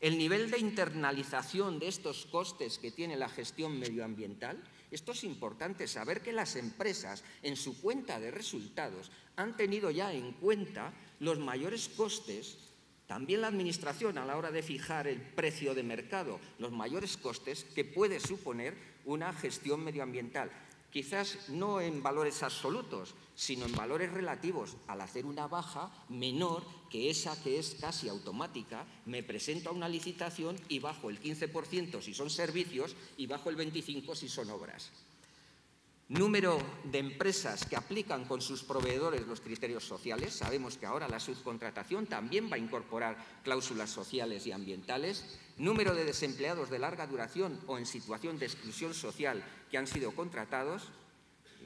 El nivel de internalización de estos costes que tiene la gestión medioambiental, esto es importante, saber que las empresas en su cuenta de resultados han tenido ya en cuenta los mayores costes también la Administración, a la hora de fijar el precio de mercado, los mayores costes que puede suponer una gestión medioambiental. Quizás no en valores absolutos, sino en valores relativos. Al hacer una baja menor que esa que es casi automática, me presento a una licitación y bajo el 15% si son servicios y bajo el 25% si son obras número de empresas que aplican con sus proveedores los criterios sociales. Sabemos que ahora la subcontratación también va a incorporar cláusulas sociales y ambientales. Número de desempleados de larga duración o en situación de exclusión social que han sido contratados.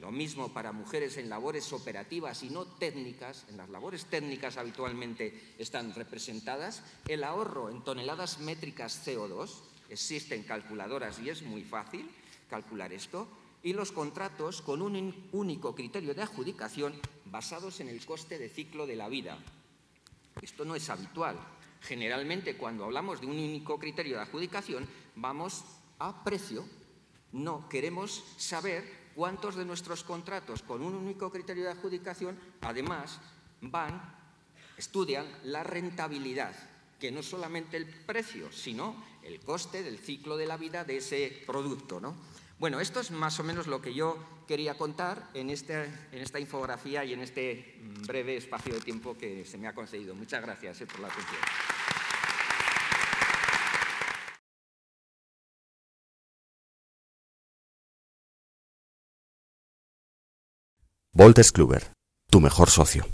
Lo mismo para mujeres en labores operativas y no técnicas. En las labores técnicas habitualmente están representadas. El ahorro en toneladas métricas CO2. Existen calculadoras y es muy fácil calcular esto y los contratos con un único criterio de adjudicación basados en el coste de ciclo de la vida. Esto no es habitual. Generalmente, cuando hablamos de un único criterio de adjudicación, vamos a precio. No queremos saber cuántos de nuestros contratos con un único criterio de adjudicación, además, van, estudian la rentabilidad, que no solamente el precio, sino el coste del ciclo de la vida de ese producto. ¿no? Bueno, esto es más o menos lo que yo quería contar en, este, esta infografía y en este breve espacio de tiempo que se me ha concedido. Muchas gracias eh, por la atención. Voltes Kluber, tu mejor socio.